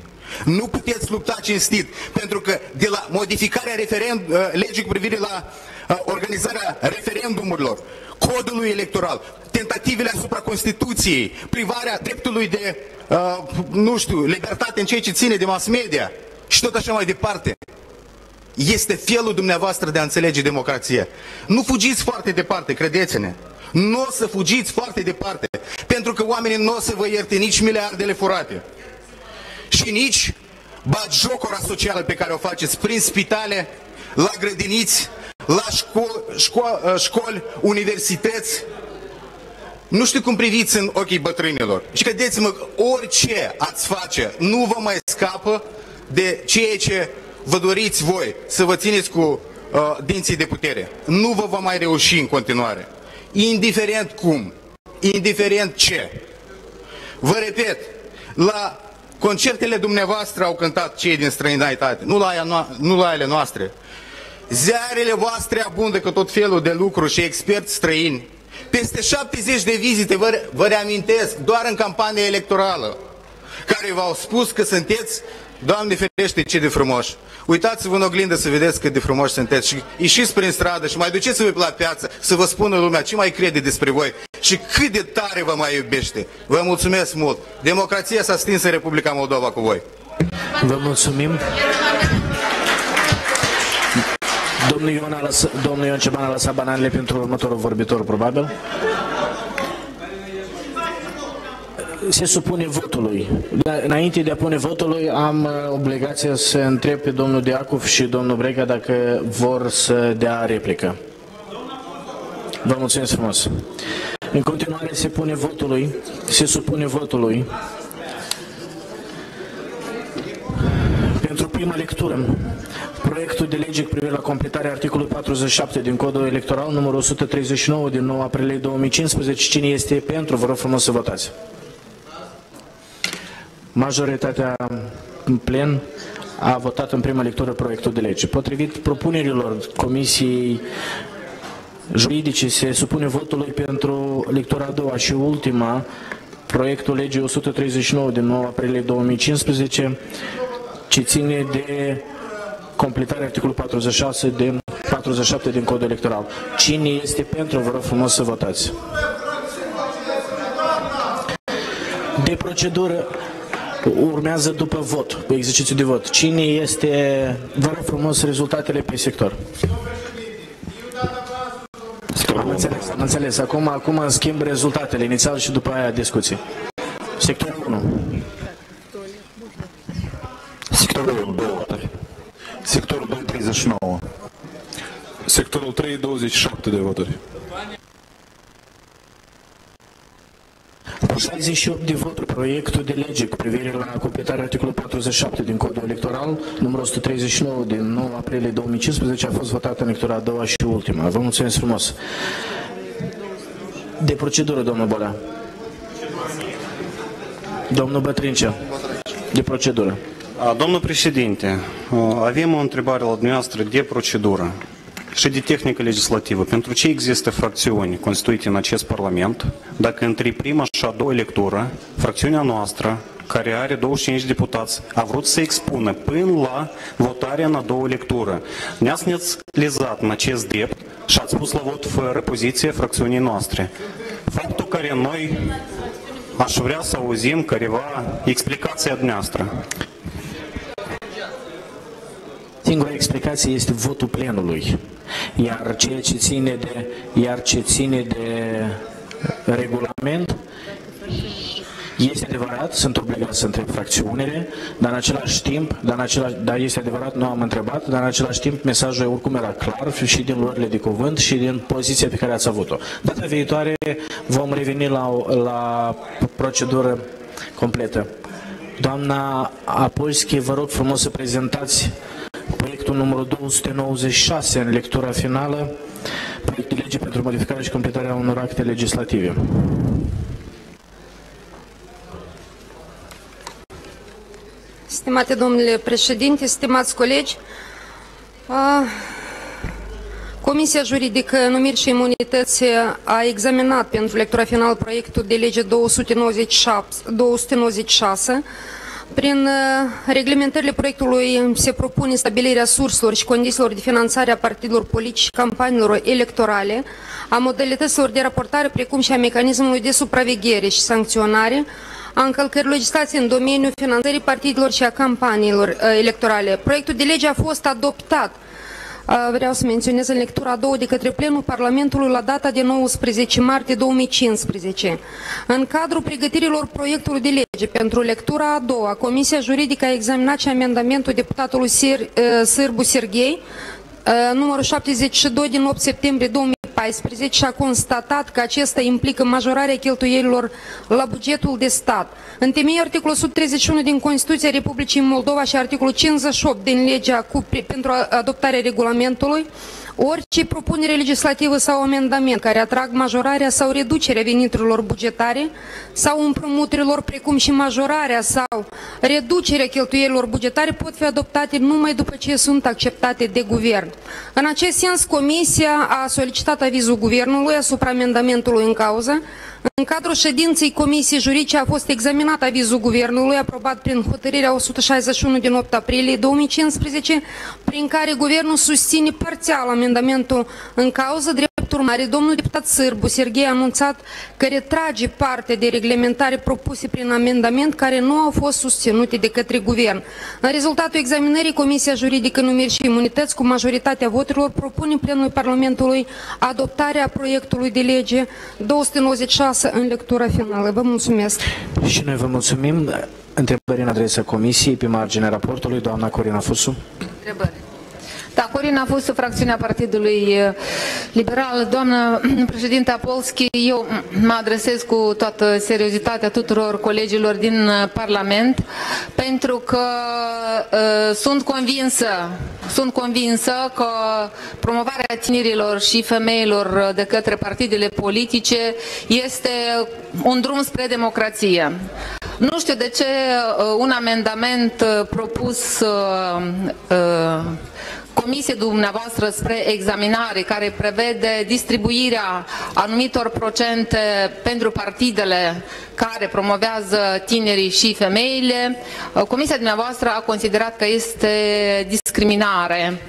Nu puteți lupta cinstit, pentru că de la modificarea referend, uh, legii cu privire la uh, organizarea referendumurilor, codului electoral, tentativele asupra Constituției, privarea dreptului de, uh, nu știu, libertate în ceea ce ține de mass media și tot așa mai departe. Este felul dumneavoastră de a înțelege democrația. Nu fugiți foarte departe, credeți-ne. Nu o să fugiți foarte departe, pentru că oamenii nu o să vă ierte nici miliardele furate și nici jocura socială pe care o faceți prin spitale, la grădiniți, la școli, șco școli universități. Nu știu cum priviți în ochii bătrânilor. Și credeți-mă, orice ați face, nu vă mai scapă de ceea ce vă doriți voi să vă țineți cu uh, dinții de putere. Nu vă va mai reuși în continuare. Indiferent cum, indiferent ce. Vă repet, la concertele dumneavoastră au cântat cei din străinătate, nu la, aia, nu la ele noastre. Ziarele voastre abundă cu tot felul de lucruri și experți străini. Peste 70 de vizite, vă, vă reamintesc, doar în campania electorală, care v-au spus că sunteți, Doamne ferește, ce de frumoși. Uitați-vă în oglindă să vedeți cât de frumoși sunteți și ieșiți prin stradă și mai duceți-vă pe la piață să vă spună lumea ce mai crede despre voi și cât de tare vă mai iubește. Vă mulțumesc mult. Democrația s-a stins în Republica Moldova cu voi. Vă mulțumim. Domnul Ion, a lăsat, domnul Ion Ceban a lăsat bananele pentru următorul vorbitor, probabil. Se supune votului. Înainte de a pune votului, am uh, obligația să întreb pe domnul Diacov și domnul Brega dacă vor să dea replică. Vă mulțumesc frumos. În continuare se pune votului, se supune votului pentru prima lectură proiectul de lege cu privire la completarea articolului 47 din Codul Electoral numărul 139 din 9 aprilie 2015. Cine este pentru? Vă rog frumos să votați. Majoritatea în plen a votat în prima lectură proiectul de lege. Potrivit propunerilor Comisiei Juridice se supune votului pentru lectura a doua și ultima proiectul legii 139 din 9 aprilie 2015 ce ține de completarea articolului 46 din 47 din codul electoral. Cine este pentru, vă rog frumos să votați. De procedură urmează după vot, pe exercițiu de vot. Cine este, vă rog frumos, rezultatele pe sector. Am înțeles, am înțeles. Acum, acum schimb rezultatele inițial și după aia discuții. Sectorul 1. Sectorul 1, două voturi. Sectorul 2, 39. Sectorul 3, 27 de voturi. Cu 68 de voturi, proiectul de lege cu privire la completarea articolului 47 din Codul Electoral, numărul 139 din 9 aprilie 2015, a fost votată în lectura a doua și ultima. Vă mulțumesc frumos. De procedură, domnul Bolea. Domnul Bătrincea. De procedură. Domnul președinte, avem o întrebare la dumneavoastră de procedură și de tehnică legislativă. Pentru ce există fracțiuni constituite în acest Parlament, dacă între prima și a doua lectură, fracțiunea noastră, care are 25 deputați, a vrut să expună până la votarea în a doua lectură. Ne-ați neutralizat în acest drept și ați pus la vot fără poziția fracțiunii noastre. Faptul care noi aș vrea să auzim careva explicația dumneavoastră. Singura explicație este votul plenului. Iar ceea ce ține de, iar ce ține de regulament este adevărat, sunt obligat să întreb fracțiunile, dar în același timp, dar, în același, dar este adevărat, nu am întrebat, dar în același timp mesajul oricum era clar și din luările de cuvânt și din poziția pe care ați avut-o. Data viitoare vom reveni la, la procedură completă. Doamna Apolski, vă rog frumos să prezentați proiectul numărul 296 în lectura finală, proiect de lege pentru modificarea și completarea unor acte legislative. Stimate domnule președinte, stimați colegi, Comisia Juridică Numiri și Imunități a examinat pentru lectura finală proiectul de lege 296, prin reglementările proiectului se propune stabilirea surselor și condițiilor de finanțare a partidelor politice și campaniilor electorale, a modalităților de raportare, precum și a mecanismului de supraveghere și sancționare a încălcării legislației în domeniul finanțării partidelor și a campaniilor electorale. Proiectul de lege a fost adoptat vreau să menționez în lectura a doua de către plenul Parlamentului la data de 19 martie 2015. În cadrul pregătirilor proiectului de lege pentru lectura a doua, Comisia Juridică a examinat și amendamentul deputatului Sir, Sârbu Serghei, numărul 72 din 8 septembrie 2014 și a constatat că acesta implică majorarea cheltuielilor la bugetul de stat. În temeiul articolul 131 din Constituția Republicii Moldova și articolul 58 din legea cu, pentru adoptarea regulamentului, Orice propunere legislativă sau amendament care atrag majorarea sau reducerea veniturilor bugetare sau împrumuturilor, precum și majorarea sau reducerea cheltuielilor bugetare pot fi adoptate numai după ce sunt acceptate de guvern. În acest sens, Comisia a solicitat avizul Guvernului asupra amendamentului în cauză, în cadrul ședinței Comisiei Juridice a fost examinat avizul Guvernului aprobat prin hotărârea 161 din 8 aprilie 2015, prin care Guvernul susține parțial amendamentul în cauză drept urmare, domnul deputat Sârbu Serghei a anunțat că retrage parte de reglementare propuse prin amendament care nu au fost susținute de către guvern. În rezultatul examinării, Comisia Juridică Numeri și Imunități, cu majoritatea voturilor, propune plenului Parlamentului adoptarea proiectului de lege 297 6 în lectură finală. Vă mulțumesc. Și noi vă mulțumim. Întrebări în adresa comisiei pe marginea raportului, doamna Corina Fusu. Întrebări. Da, Corina a fost fracțiunea Partidului Liberal. Doamnă președinte Apolski, eu mă adresez cu toată seriozitatea tuturor colegilor din Parlament pentru că uh, sunt convinsă, sunt convinsă că promovarea tinerilor și femeilor de către partidele politice este un drum spre democrație. Nu știu de ce un amendament propus uh, comisiei dumneavoastră spre examinare care prevede distribuirea anumitor procente pentru partidele care promovează tinerii și femeile, comisia dumneavoastră a considerat că este discriminare.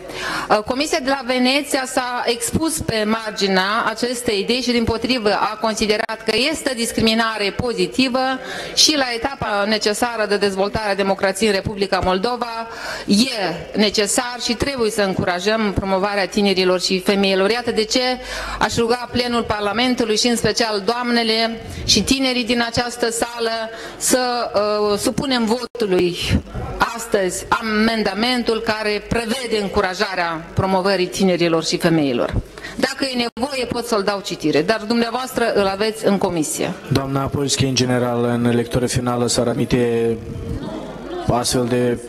Comisia de la Veneția s-a expus pe marginea acestei idei și din potrivă a considerat că este discriminare pozitivă și la etapa necesară de dezvoltare a democrației în Republica Moldova e necesar și trebuie să încurajăm promovarea tinerilor și femeilor. Iată de ce aș ruga plenul Parlamentului și în special doamnele și tinerii din această sală să uh, supunem votului astăzi amendamentul care prevede încurajarea promovării tinerilor și femeilor. Dacă e nevoie, pot să-l dau citire, dar dumneavoastră îl aveți în comisie. Doamna Polski, în general, în lectură finală s-ar admite astfel de...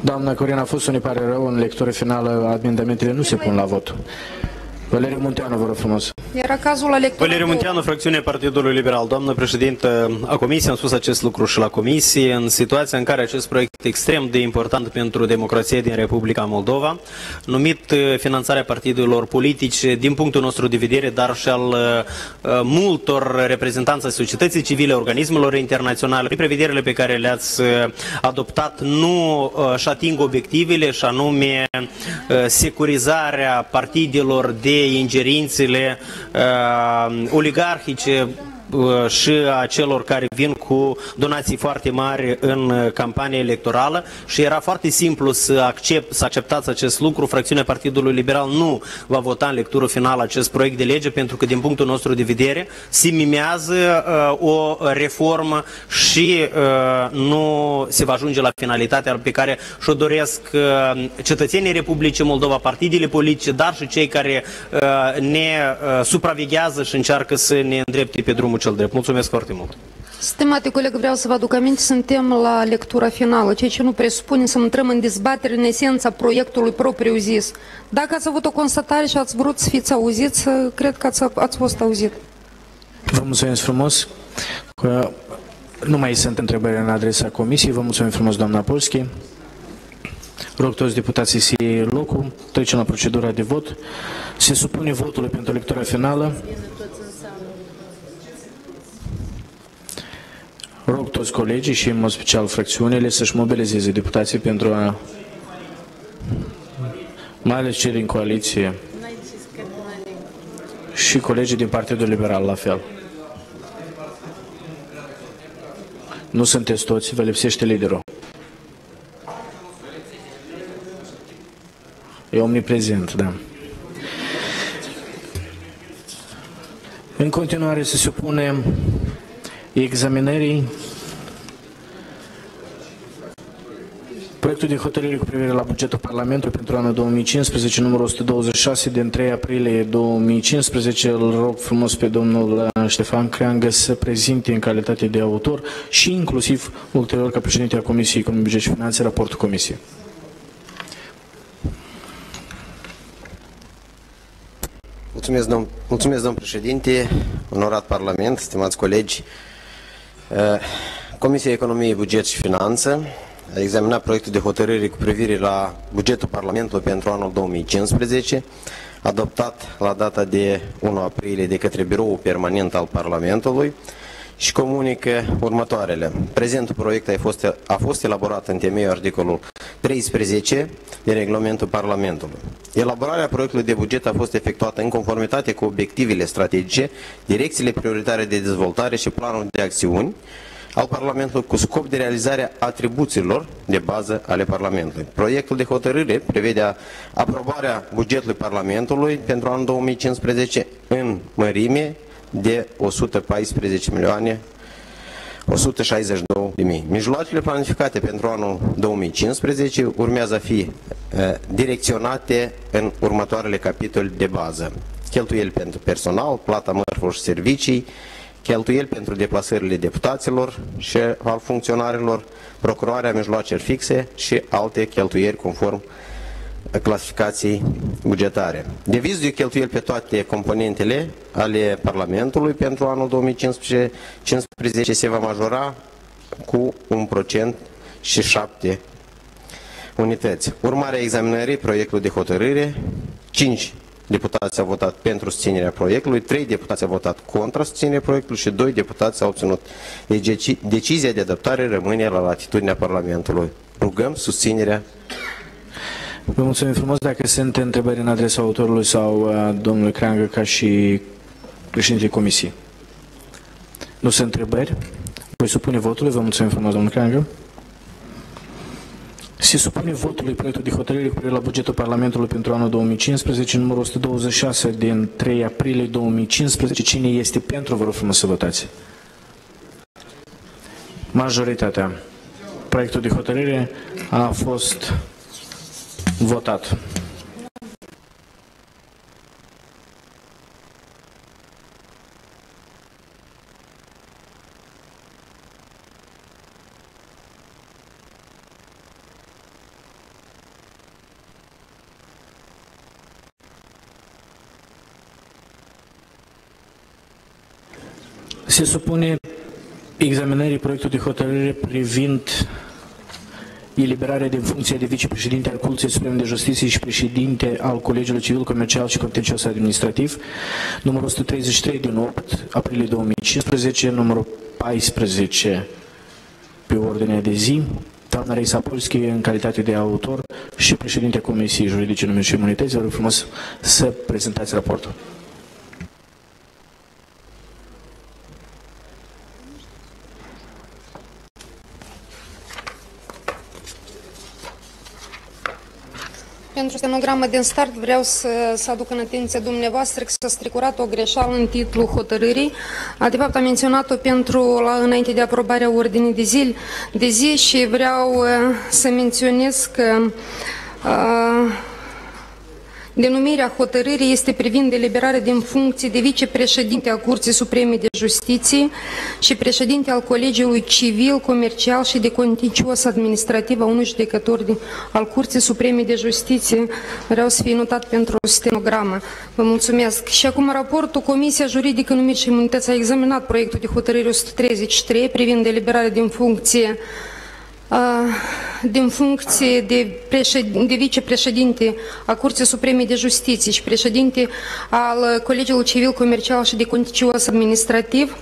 Doamna Corina Fusu, ne pare rău, în lectură finală amendamentele nu se pun la vot. Valeriu Munteanu, vă rog frumos. Era cazul la lectură. Valeriu Munteanu, fracțiunea Partidului Liberal. Doamnă președintă a Comisiei, am spus acest lucru și la Comisie, în situația în care acest proiect extrem de important pentru democrație din Republica Moldova, numit uh, finanțarea partidelor politice din punctul nostru de vedere, dar și al uh, multor reprezentanți ai societății civile, organismelor internaționale, prevederile pe care le-ați uh, adoptat nu și ating obiectivele și anume securizarea partidelor de ingerințele uh, oligarhice Uh, și a celor care vin cu donații foarte mari în campania electorală și era foarte simplu să, accept, să acceptați acest lucru. Fracțiunea Partidului Liberal nu va vota în lectură finală acest proiect de lege pentru că din punctul nostru de vedere se mimează uh, o reformă și uh, nu se va ajunge la finalitatea pe care și-o doresc uh, cetățenii Republicii Moldova, partidele politice, dar și cei care uh, ne uh, supraveghează și încearcă să ne îndrepte pe drumul cel drept. Mulțumesc foarte mult! Stimate coleg, vreau să vă aduc aminte, suntem la lectura finală, ceea ce nu presupune să intrăm în dezbatere în esența proiectului propriu zis. Dacă ați avut o constatare și ați vrut să fiți auziți, cred că ați, ați fost auzit. Vă mulțumesc frumos. Că nu mai sunt întrebări în adresa comisiei. Vă mulțumim frumos, doamna Polski. Rog toți deputații să iei locul. Trecem la procedura de vot. Se supune votul pentru lectura finală. Rog toți colegii și în mod special fracțiunile să-și mobilizeze deputații pentru a mai ales cei din coaliție și colegii din Partidul Liberal la fel. Nu sunteți toți, vă lipsește liderul. E omniprezent, da. În continuare se supune examinării Proiectul de hotărâre cu privire la bugetul Parlamentului pentru anul 2015, numărul 126, din 3 aprilie 2015, îl rog frumos pe domnul uh, Ștefan Creangă să prezinte în calitate de autor și inclusiv ulterior ca președinte a Comisiei Economice și Finanțe raportul Comisiei. Mulțumesc, domn, mulțumesc, domn președinte, onorat Parlament, stimați colegi. Uh, Comisia Economie, Buget și Finanță a examinat proiectul de hotărâre cu privire la bugetul Parlamentului pentru anul 2015, adoptat la data de 1 aprilie de către Biroul Permanent al Parlamentului și comunică următoarele. Prezentul proiect a fost, a fost elaborat în temeiul articolul 13 din regulamentul Parlamentului. Elaborarea proiectului de buget a fost efectuată în conformitate cu obiectivele strategice, direcțiile prioritare de dezvoltare și planul de acțiuni, al Parlamentului cu scop de realizare a atribuțiilor de bază ale Parlamentului. Proiectul de hotărâre prevede aprobarea bugetului Parlamentului pentru anul 2015 în mărime de 114 milioane 162 de mii. Mijloacele planificate pentru anul 2015 urmează a fi uh, direcționate în următoarele capitole de bază. Cheltuieli pentru personal, plata mărfuri și servicii, cheltuieli pentru deplasările deputaților și al funcționarilor, procurarea mijloacelor fixe și alte cheltuieli conform clasificației bugetare. Devizul de cheltuieli pe toate componentele ale Parlamentului pentru anul 2015 se va majora cu un procent și 7 unități. Urmarea examinării proiectului de hotărâre, 5 deputați au votat pentru susținerea proiectului, 3 deputați au votat contra susținerea proiectului și 2 deputați au obținut. Deci decizia de adaptare rămâne la latitudinea Parlamentului. Rugăm susținerea Vă mulțumim frumos. Dacă sunt întrebări în adresa autorului sau uh, domnului Creangă ca și președintele comisiei. Nu sunt întrebări. Voi supune votului. Vă mulțumim frumos, domnul Creangă. Se supune votului proiectul de hotărâre cu privire la bugetul Parlamentului pentru anul 2015, numărul 126 din 3 aprilie 2015. Cine este pentru, vă rog frumos să votați. Majoritatea. Proiectul de hotărâre a fost Votat. Се сопуни екзаменери проектот и хотелери при Винт eliberarea din funcție de vicepreședinte al Curții Supreme de Justiție și președinte al Colegiului Civil, Comercial și Contencios Administrativ, numărul 133 din 8 aprilie 2015, numărul 14 pe ordinea de zi, doamna Reisa Polski, în calitate de autor și președinte Comisiei Juridice Numiri și Imunități, vă rog frumos să prezentați raportul. Pentru stenogramă din start vreau să, să aduc în atenția dumneavoastră că s-a stricurat o greșeală în titlul hotărârii. De fapt, am menționat-o pentru la, înainte de aprobarea ordinii de zi, de zi și vreau uh, să menționez că uh, Denumirea hotărârii este privind eliberarea din funcție de vicepreședinte al Curții Supreme de Justiție și președinte al Colegiului Civil, Comercial și de Contencios Administrativ a unui judecător de, al Curții Supreme de Justiție. Vreau să fie notat pentru o stenogramă. Vă mulțumesc. Și acum raportul Comisia Juridică Numiri și Imunități a examinat proiectul de hotărâre 133 privind eliberarea din funcție din funcție de, de vicepreședinte a Curții Supreme de Justiție și președinte al Colegiului Civil Comercial și de Contencios Administrativ,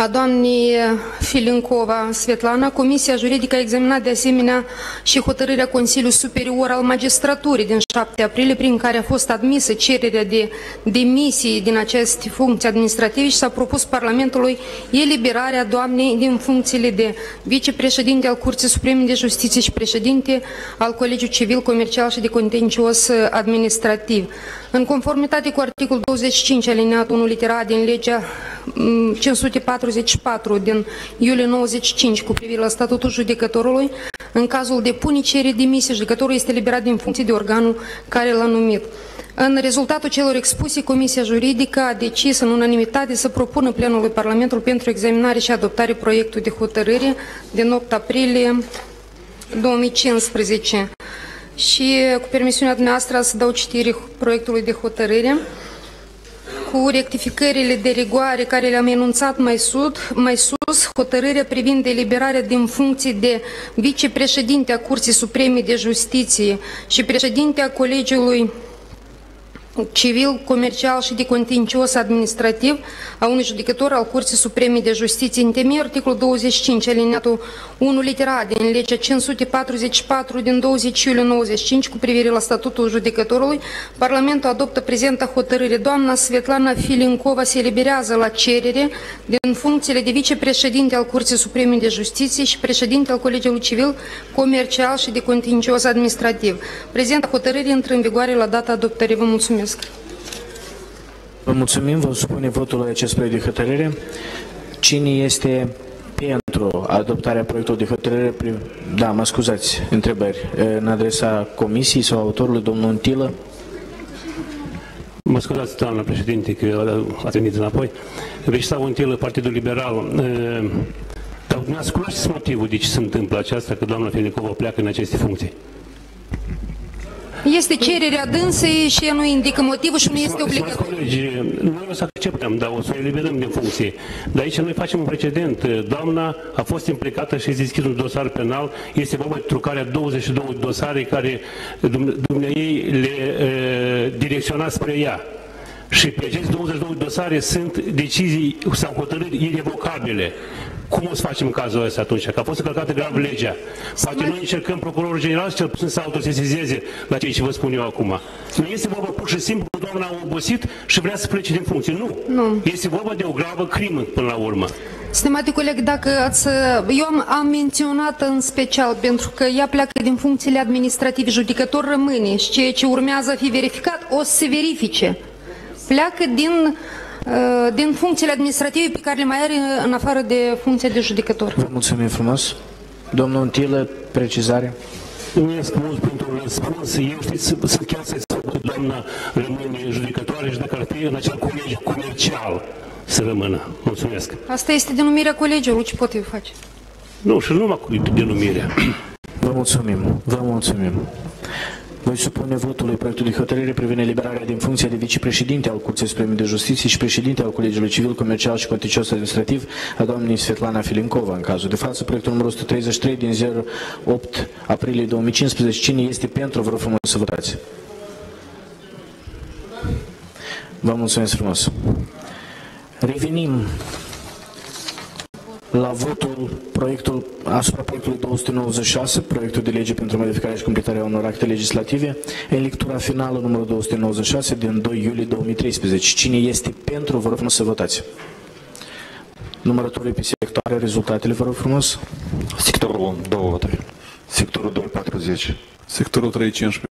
a doamnei Filincova Svetlana, Comisia Juridică a examinat de asemenea și hotărârea Consiliului Superior al Magistraturii din 7 aprilie, prin care a fost admisă cererea de demisie din aceste funcții administrative și s-a propus Parlamentului eliberarea doamnei din funcțiile de vicepreședinte al Curții Supreme de Justiție și președinte al Colegiului Civil, Comercial și de Contencios Administrativ. În conformitate cu articolul 25 alineatul 1 litera din legea 544 mm, din iulie 95 cu privire la statutul judecătorului, în cazul depunerii cererii demisie, judecătorul este liberat din funcție de organul care l-a numit. În rezultatul celor expuse, Comisia Juridică a decis în unanimitate să propună plenului Parlamentului pentru examinare și adoptare proiectul de hotărâre din 8 aprilie 2015 și cu permisiunea dumneavoastră să dau citire proiectului de hotărâre. Cu rectificările de rigoare care le-am enunțat mai, sud, mai sus, hotărârea privind eliberarea din funcție de vicepreședinte a Curții Supreme de Justiție și președinte a Colegiului civil, comercial și de contencios administrativ a unui judecător al Curții Supreme de Justiție în temeiul articolul 25 alineatul 1 litera din legea 544 din 20 iulie 95 cu privire la statutul judecătorului, Parlamentul adoptă prezenta hotărâre. Doamna Svetlana Filinkova se eliberează la cerere din funcțiile de vicepreședinte al Curții Supreme de Justiție și președinte al Colegiului Civil, Comercial și de Contencios Administrativ. Prezenta hotărâre intră în vigoare la data adoptării. Vă mulțumesc. Vă mulțumim, vă supune votul la acest proiect de hotărâre. Cine este pentru adoptarea proiectului de hotărâre? Da, mă scuzați, întrebări în adresa comisiei sau autorului, domnul Întilă? Mă scuzați, doamnă președinte, că ați venit înapoi. Veștau Întilă, Partidul Liberal. Dar dumneavoastră cunoașteți motivul de ce se întâmplă aceasta, că doamna Felicova pleacă în aceste funcții? Este cererea dânsei și nu indică motivul și nu este obligatoriu. colegi, noi o să acceptăm, dar o să o eliberăm din funcție. Dar aici noi facem un precedent. Doamna a fost implicată și deschis un dosar penal. Este vorba de trucarea 22 dosare care dumneai le e, direcționa spre ea. Și pe aceste 22 dosare sunt decizii sau hotărâri irrevocabile. Cum o să facem în cazul ăsta atunci? Că a fost încălcată grav legea. Poate noi încercăm procurorul general cel puțin să autosesizeze la ceea ce vă spun eu acum. Nu este vorba pur și simplu că doamna a obosit și vrea să plece din funcție. Nu. nu. Este vorba de o gravă crimă până la urmă. Stimate coleg, dacă ați, eu am, am menționat în special pentru că ea pleacă din funcțiile administrative, judecător rămâne și ceea ce urmează a fi verificat o să se verifice. Pleacă din Uh, din funcțiile administrative pe care le mai are în afară de funcția de judecător. Vă mulțumim frumos. Domnul Întilă, precizare. Mulțumesc mult pentru răspuns. Eu știți, sunt chiar să-i spun că doamna rămâne judecătoare și dacă ar fi în acel colegiu comercial să rămână. Mulțumesc. Asta este denumirea colegiului, ce pot eu face? Nu, și numai cu denumirea. Vă mulțumim, vă mulțumim. Voi supune votului proiectul de hotărâre privind eliberarea din funcția de vicepreședinte al Curții Supreme de Justiție și președinte al Colegiului Civil, Comercial și Contencios Administrativ a doamnei Svetlana Filinkova. În cazul de față, proiectul numărul 133 din 08 aprilie 2015. Cine este pentru? Vă rog frumos să votați. Vă mulțumesc frumos. Revenim la votul proiectul, asupra proiectului 296, proiectul de lege pentru modificarea și completarea unor acte legislative, în lectura finală numărul 296 din 2 iulie 2013. Cine este pentru, vă rog frumos să votați. Numărătorii pe sectoare, rezultatele, vă rog frumos. Sectorul 1, două voturi. Sectorul 2, 40. Sectorul 3, 15.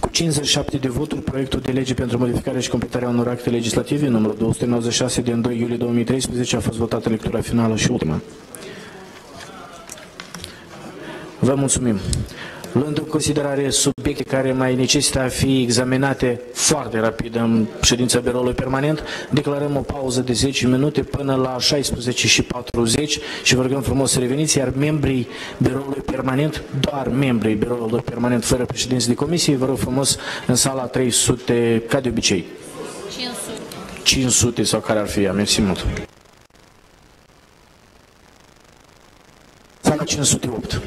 Cu 57 de voturi, proiectul de lege pentru modificarea și completarea unor acte legislative, numărul 296 din 2 iulie 2013, a fost votat în lectura finală și ultima. Vă mulțumim. Luând în considerare subiecte care mai necesită a fi examinate foarte rapid în ședința biroului permanent, declarăm o pauză de 10 minute până la 16 și 40 și vă rugăm frumos să reveniți, iar membrii biroului permanent, doar membrii biroului permanent fără președinți de comisie, vă rog frumos în sala 300, ca de obicei. 500. 500 sau care ar fi ea, mersi mult. Sala 508.